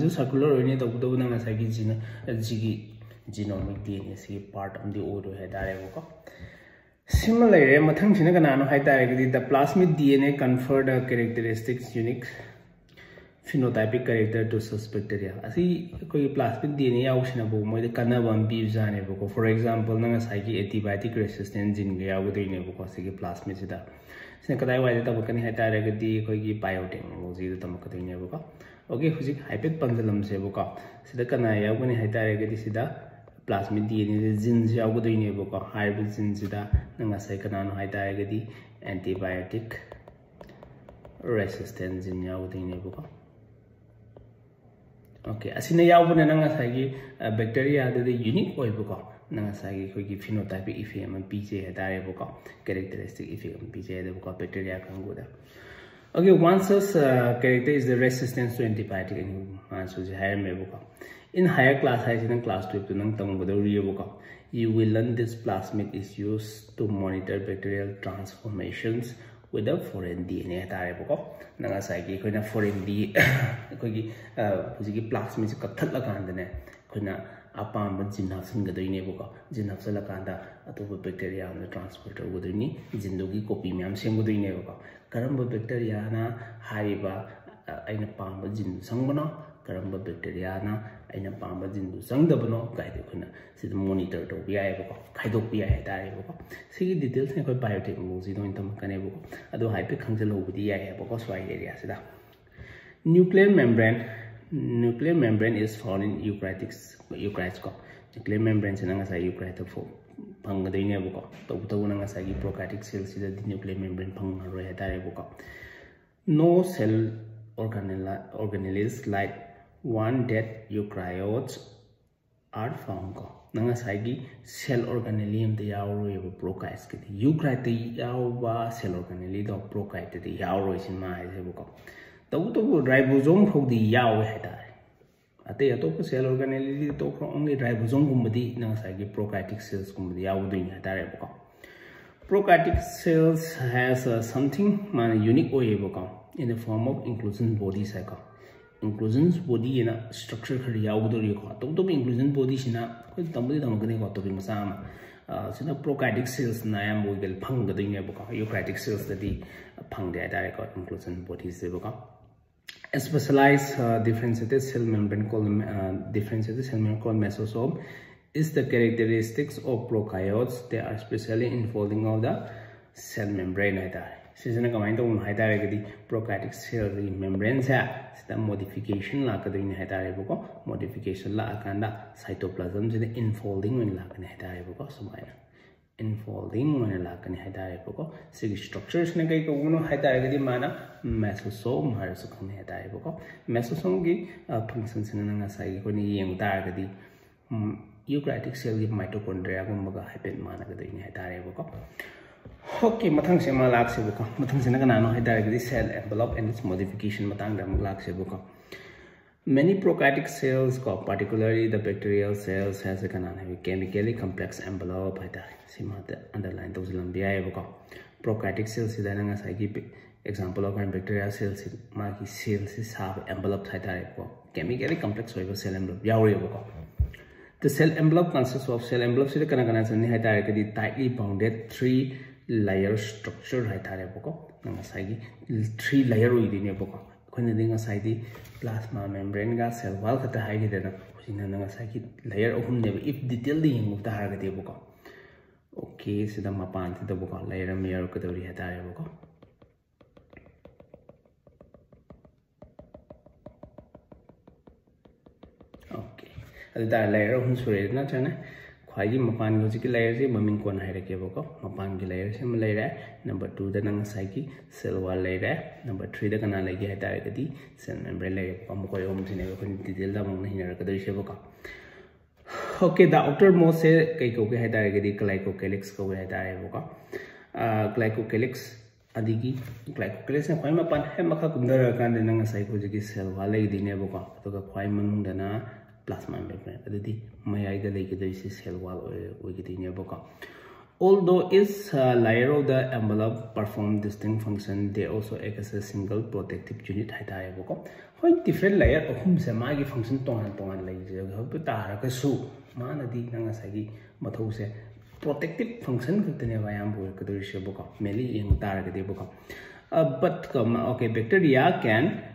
सर्कुलर होने तो बुद्ध बुद्ध ना सही जीना जी जीनोमिक डीएनए से पार्ट अम्दे ओरो है दारे वो का। सिमिलर है मतलब जिन्हें का नानो है दारे के दिए plasmid DNA confer unique phenotypic character to suspected या असी कोई प्लास्मिड डीएनए या उसी ना जाने वो को फॉर एग्जांपल ना मैं साइकी एंटीबायोटिक रेसिस्टेंट जिन गया, वो से कदाई वाले तब कहने है तारे के दी ओके फुजिक हाइपेट पंजलम से वो का है plasmid dna gene yaw dei ne bo ko hybrid gene sida na sai kana no hata ra ga di antibiotic resistant gene yaw dei ne bo ko okay असिना यावबने नंगा सागी बैक्टीरिया दे यूनिक ओइबको नंगा सागी खोगी फिनोटाइपिक इफ़ेक्ट अम पीजे हेदारे बको कैरेक्टरिस्टिक इफ़ेक्ट अम पीजे हेदबको बैक्टीरिया कंगुदा okay once such uh, character is the resistance to antibiotic and answer is higher mebuka In higher class, high student class 12 to nang tang bodo riyoboko. You will learn this plasmid is used to monitor bacterial transformations with the foreign DNA tariboko. Nanga saiki koina foreign D koigi hujigi plasmid se kathak laganda ne koina apamba jin hapsin gado ine boko. Jin hapsin laganda atoba bacteria amna transporter godo ni jindogi copy myam sem godo ine boko. Karamba bacteria na haiba aina pamba jin sangbana कर्म बैक्टेरियान पाब Jinu चंगदबनो कहीद monitor तौब जाएगा खादप जाएगा details अखोई biotechnology तमको अब हाइपे खाजलोबाको सवाई एरियाद nuclear membrane nuclear membrane is found in eukaryotics यूक्राइट्सको nuclear membrane से यूक्राइट फो फंगदनेबको तब तबाई प्रोकाटिक सेल से न्यूक्लियर मेम्ब्रेन फंगे तारेबको no cell organelle organelles like one that eukaryotes are found ko nanga saigi cell organelle amta yawro yeba prokaryotes ke eukaryote yawba cell organelle do prokaryote de yawro sin ma hai sebo ko tabu tabu ribosome phau di yaw hai da ate atop cell organelle to ko only ribosome gumdi nanga saigi prokaryotic cells gumdi yaw do ni da re ko prokaryotic cells has uh, something man unique oyebo ko in the form of inclusion body cycle inclusion body na structure khari yaudori ko to to inclusion body sina ko tambudi tamagani ko to bi masama sina prokaryotic cells na yam bo gel phang ga dinge bo ko eukaryotic cells da di phang de da ko inclusion body se bo ko a specialized uh, differentiated cell membrane called uh, differentiated cell membrane called mesosome is the characteristics of prokaryotes they are specially infolding of the cell membrane सिजना कमाइन तौन हाइतारेगदी prokaryotic cell री membrane से सिदा modification लाकदोइन हाइतारेबको modification लाकांदा साइटोप्लाज्म से इनफोल्डिंग लाकने हाइतारेबको समायना इनफोल्डिंग लाकने हाइतारेबको सिगी स्ट्रक्चर्स ने कई हाइतारेगदी माना मेसोसोम हारसु खने हाइतारेबको मेसोसोम की सिना नंगा साई को नि येंग सेल की Okay, matang siya mga lakse buka. Matang siya na kanano ay directly cell envelope and its modification matang da mag lakse buka. Many prokaryotic cells, particularly the bacterial cells, has a chemically complex envelope. Underline those lumbia. Prokaryotic cells is an example of bacterial cells. Maki cells have envelope. Chemically complex cell envelope. The cell envelope consists of cell envelope. So, the tightly bounded three layer structure hai thare boko. Ngasai gi three layer oi dine boko. Khone de ngasai di plasma membrane ga cell wall khata hai gi de na hojina na gi layer ohum ne if detail di yeng ta har ga de boko. Okay sida ma pan ti de boko. Layer me yar ko de ri thare boko. Okay ada layer ohum sure na chane. लेर number three the कना लेगे है तारगदी cell membrane लेर मकोय ओम सिने को detail दा मंग नहीं रकदो सेबको ओके द आउटर मोस्ट से कई को के है तारगदी ग्लाइकोकेलिक्स को है तारेबको ग्लाइकोकेलिक्स अदिगी ग्लाइकोकेलिक्स ने ख्वाई मपान है मखा कुंदर कांदे नंग साइको जिकी सेल वाल लेगी दिनेबको तो ख्वाई मनुंग da legi da cell wall oigidi ne boka although its uh, layer of the envelope perform distinct function they also act as a single protective unit hai ta boka hoi different layer ahum se ma gi function tongan tongan lai je ga bu ta ra ka su ma na di nang sa gi mathau se protective function khutne wa yam bu ka do se boka meli ing ta ra ga de boka uh, but um, okay bacteria can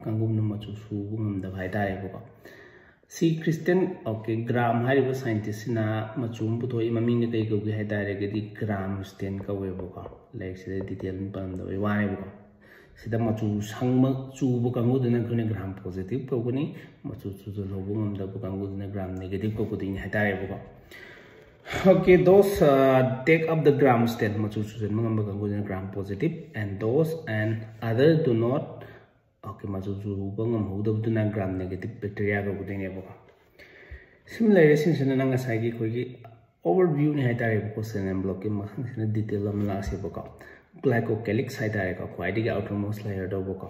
कंगुमन मचु सूबा भाईताब Kristen okay ग्राम है सैंटिस्टना मचू पुथो mummy कई कौगी है ग्राम stain कौबको like detail पाद वानेबको सिद मचु संग चूब कंगूदना ग्राम positive कौनी मचु चुज लोबद कंगूदना ग्राम नेगेटिव कौदी है okay those take up the gram stain मचु चुजन कंगूदना gram positive and those and other do not 밖에 맞아서 우방은 모두 없던 그람 네게티브 배터리아가 우등해 보고 similarly since na nga sa gi khoi gi overview ni haita re ko sen em block ke ma sen detail am la se boka glycocalyx haita re ko id ga outermost layer do boka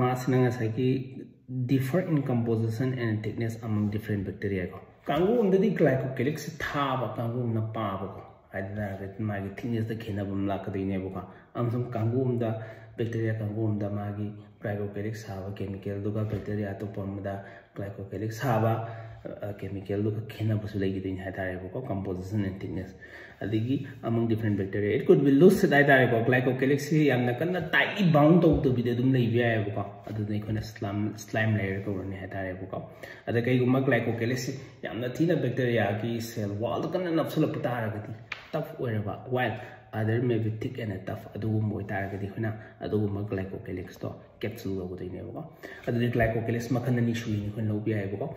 mass na nga sa gi differ in composition and thickness among different bacteria ko kangu und di glycocalyx tha ba kangu na pa ba ko haida ga ma gi thickness da khena bam la ka dine boka am sum kangu um da bacteria kangu um da ma gi glycocalyx सा chemical factory अतो ग्लाइकोकेलिक सा chemical खेनबू लेको composition and thickness among different bacteria it could be loose को glycocalyx tightly bound तौतुबीद लेको अद्लाम slime लेरकोको अद कईगम ग्लाइकोकेलिक थी बैक्टेरिया की cell wall कपलप tough gati tough oira while other may be thick and tough adugum oi taragadi hoina adugum glycocalyx to capsule lo gudai ne bako adu glycocalyx makhan ni shui ni hoin lo bi ai bako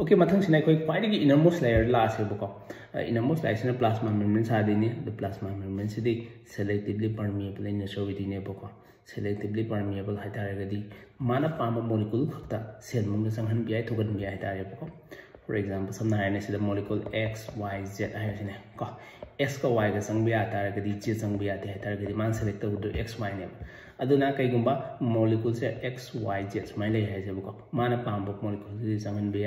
okay मतलब अखोई पाई इनमोस layer लाबको इनमोस लाइस plasma membrane सादी plasma membrane से selectively permeable नेचरविदीनेबको selectively permeable है मान पाब मोलिकुल खत सेल मूंग चाहन भी थोड़न भी हैको फॉर एग्ज़ाम्पल सामने मोलिकुल एक्स वाई जेड है को एक्स को वाई चंग भी हाथ जेड चंग भी हाथ है मान सेलेक्ट एक्स वाई ने कईगुब मोलिकुल से एक्स वाई जेट सुमाय लेको मान पाब मोलिकुल चमनबे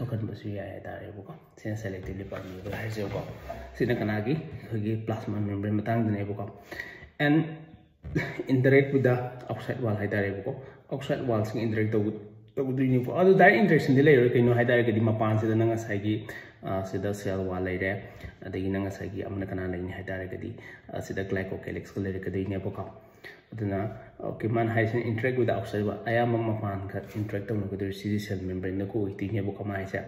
थोखनबारेबको सें सेलेक्टिवली पाबीबको कनागी plasma membrane मतदेबको and interact with outside wall है आउटसाइड वाल से इंटरेक्ट अब डायरेक्ट इंटरेक्शन कहीं मपान से नाई सिद सेल वाल लेर नाई की अमन कना लेने से क्लाइको कैलेक्सको वा लेरे अदगी नंगा साइगी अमना कना लेनि हाइदार गदि सिदा ग्लाइकोकेलिक्स को लेरे कदि ने बका अदुना ओके मान हाइसन इंटरेक्ट विद आउटसाइड वा आया मम मपान का इंटरेक्ट तौन को सिदी सेल मेम्ब्रेन न को इति ने बका माइसा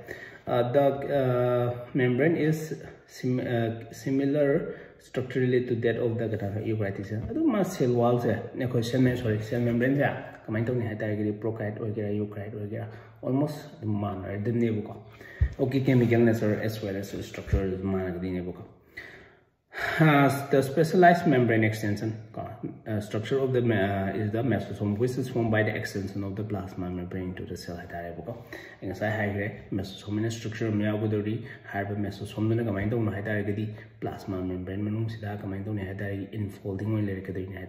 the membrane is sim, uh, similar structurally to that of the gata eukaryotic cell adu ma uh, uh, the mesosome which is formed by the extension of the plasma membrane to the cell hatare buko inga sai hai re mesosome ne structure me yago dori harba mesosome ne kamai to no hatare gadi plasma membrane manung sida kamai to ne hatare infolding oi lere kadai ne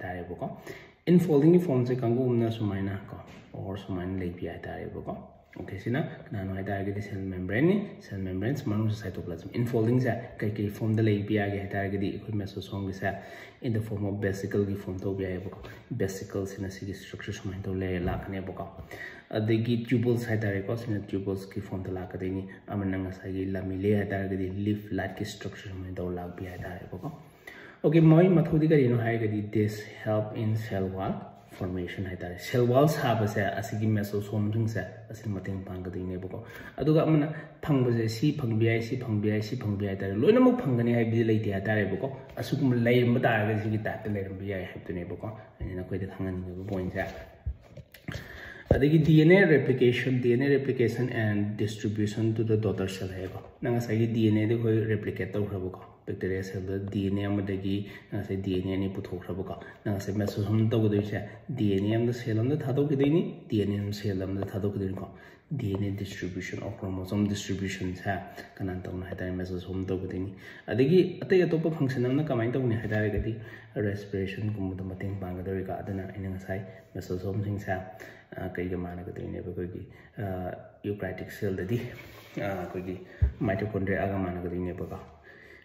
okay sina nano hai target cell membrane ni cell membranes manu cytoplasm infolding sa kai kai form da lei pia ge target di equipment mesosome sa in the form of vesicle gi form to bia bo vesicle sina si structure smain to le la khane bo ka adegi tubules hai target ko sina tubules ki form to la ka de ni amana nga sa gi ga di this help in cell wall formation hai tare cell walls ha ba se asigi mesosome thing se asin mateng pang ga dine boko aduga amna phang ba se si phang bi ai si phang bi ai bacteria ꯁꯦꯜꯗ D N A ꯑꯃꯗꯒꯤ ꯉꯁꯥꯏ ꯗꯤ N ꯑꯦ ꯑꯅꯤ ꯄꯨꯊꯣꯛꯈ꯭ꯔꯕꯀꯣ ꯅꯪ ꯉꯁꯥꯏ ꯃꯦꯁꯣꯁꯣꯝꯗ ꯇꯧꯒꯗꯣꯏꯁꯦ ꯗꯤ N ꯑꯦ ꯑꯃꯗ cell ꯑꯃꯗ ꯊꯥꯗꯣꯛꯈꯤꯗꯣꯏꯅꯤ ꯗꯤ N ꯑꯦ ꯑꯃꯗ cell ꯑꯃꯗ ꯊꯥꯗꯣꯛꯈꯤꯗꯣꯏꯅꯤꯀꯣ D N A distribution of chromosome ꯗꯤꯁꯇ꯭ꯔꯤꯕ꯭ꯌꯨꯁꯟꯁꯦ ꯀꯅꯥꯅ ꯇꯧꯅꯤ ꯍꯥꯏꯇꯥꯔꯦ ꯃꯦꯁꯣꯁꯣꯝ ꯇꯧꯒꯗꯣꯏꯅꯤ ꯑꯗꯒꯤ ꯑꯇꯩ ꯑꯇꯣꯞꯄ ꯐꯪꯁꯟ ꯑꯃꯅ камай ꯇꯧꯅꯤ ꯍꯥꯏꯇꯥꯔꯒꯗꯤ ꯔꯦꯁꯄꯤꯔꯦꯁꯟꯒꯨꯝꯕꯗ ꯃꯇꯦꯡ ꯄꯥꯡꯒꯗꯧꯔꯤꯀꯣ ꯑꯗꯨꯅ ꯑꯩꯅ ꯉꯁꯥꯏ ꯃꯦꯁꯣꯁꯣꯝꯁꯤꯡꯁꯦ ꯀꯩꯒ ꯃꯥꯟꯅꯒꯗꯣꯏꯅꯦꯕ ꯑꯩꯈꯣꯏꯒꯤ ꯌꯨꯀ꯭ꯔꯥꯏꯇꯤꯛ ꯁꯦꯜꯗꯗꯤ ꯑꯩꯈꯣꯏꯒꯤ ꯃꯥꯏꯇꯣꯀꯣꯟꯗ꯭ꯔꯤꯌꯥꯒ ꯃꯥꯟꯅꯒꯗꯣꯏꯅꯦꯕꯀꯣ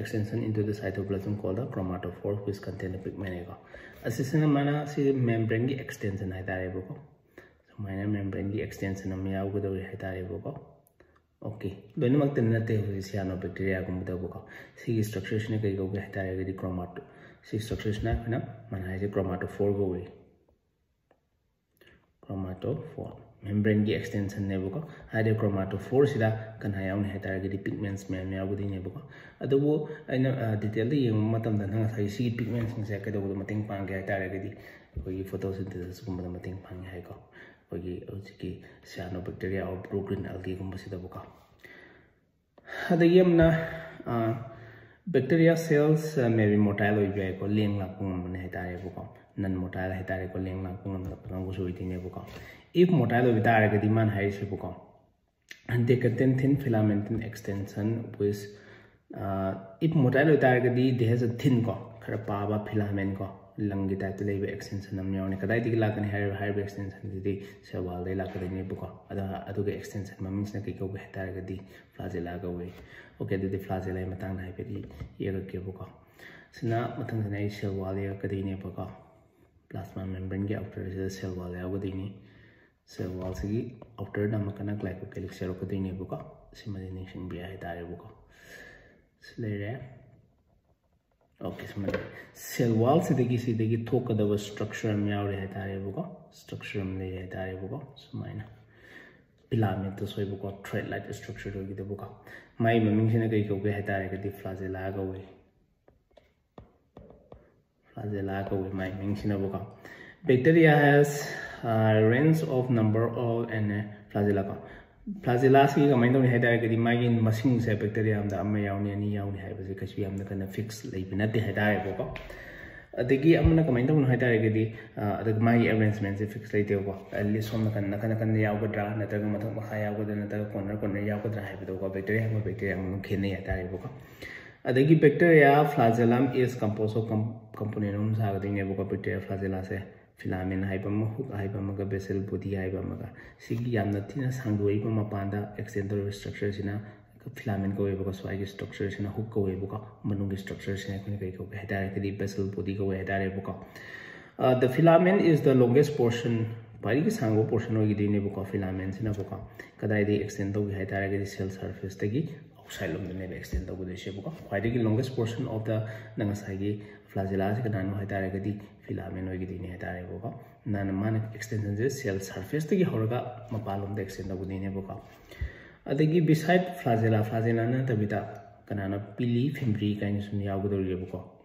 extension into the cytoplasm called the chromatophore which contain the pigment ego asisina mana si membrane gi extension hai tare boko so mana membrane gi extension am yaw gudo hai tare boko okay loina mak tan nate hu cyanobacteria gum da boko si structure ne kai go hai tare gi chromato si structure na na mana hai chromatophore go hade chromatophore pigments me me agudi ne buko adu wo aina detail de yeng matam da na sai si pigments ne ka do mating pang ga tar gi ko gi photosynthesis kum da mating pang hai ko ko gi oji gi cyanobacteria or protein algae kum sida buko adu yem na bacteria cells may be motile oi jai ko leng la kum ne tar buko non motile hai tar ko leng la kum na ko so iti ne buko if motile of the demand high shibuko and they contain thin filament extension with uh, if motile of the they has a thin ko plasma membrane के outer से cell wall या दिनी वाल से की outer नमक ना glyco को दिनी बुका सिमा दिनी शिंग है ओके सिमा वाल से देखी स्ट्रक्चर में आउट है तारे बुका स्ट्रक्चर में ले है तो सोई बुका लाइट स्ट्रक्चर होगी तो मम से कई कहीं है फ्लाजेला के ya ga di ni cell wall sigi outer da makana glycocalyx cell ko dine buka simadi nation bi ai tare buka slere okay simadi cell wall sidagi sidagi thoka da structure me aure hai tare buka structure me hai tare buka sumaina filament to soi buka thread like structure do gi de buka mai maming sine kai ko ge hai tare ga di flagella ga we flagella ga we mai ming sine buka bacteria has a range of number of and flagella ko flagella si ka main dong hai da ke di mai in masing se bacteria am da am yaw ni ani yaw ni hai ba se ka shi am na kana fix lai bi na te hai da ko ko ka main dong hai da ke di adag mai arrangement se fix lai te ko at least som na kan na kan kan yaw ga dra na ta ga mathak ma ha bacteria flagellum is compose of component कम सागदिंगे bacteria flagella से filament है hook है basal body है तीन सांगई मपान extended structure filament कौब स्वाई की स्ट्रक्चर से हूक कौब मनु की स्ट्रक्चर से कई कौन है बेसल बोधी कौ है the filament is the longest portion पारी की सांगो पोर्शन होगी फिलामेंट से कदाई एक्सटेंड तौगी है cell surface ne extend to bude shebu ko khwai de longest portion of the nang sai gi flagella se kana no haitare ga di filament oi gi di ne haitare bo ko nan man extension je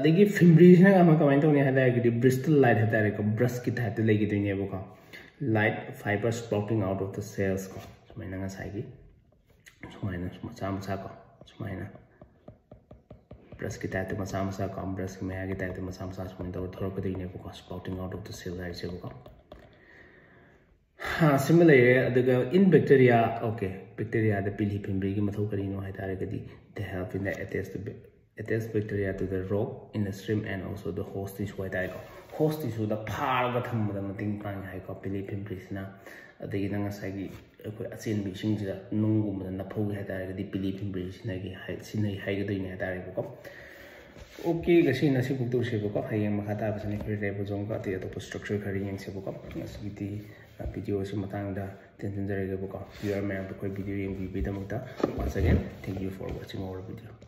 देखिए फिमब्रिज है कमाई तो नहीं Bristol like है, तेरे brush की था ले light fibre popping out of the cells को। मैंने ना साइड की? सुमाइना मचा को। सुमाइना ब्रश की तहत मचा मचा को ब्रश की मैं की तहत मचाम मचा सुमाइना तो थोड़ा कुछ नहीं वो का आउट ऑफ़ द सेल्स आई से वो हाँ सिमिलर है अद in bacteria okay bacteria pili fimbriae की मतलब करी है तारे कभी they help in the attest the attach bacteria to the rock in the stream and also the host tissue hai dai ko host tissue da phar ga tham da mating pang hai ko pili pimpri sina adagi na ngasai gi ko achen bi sing jira nung gum da na phau hai dai ga di pili pimpri sina gi hai sina hai ga dai ne dai ko okay गसी नसी book तौसेबको हयें मखा ताबसनि खरि रेबो Jong अति अतोप structure खरि यंगसेबको नसीति video से मतंगदा tension जरेगेबको यूर मैम को वीडियो यंग बी बी दमता once again thank you for watching our video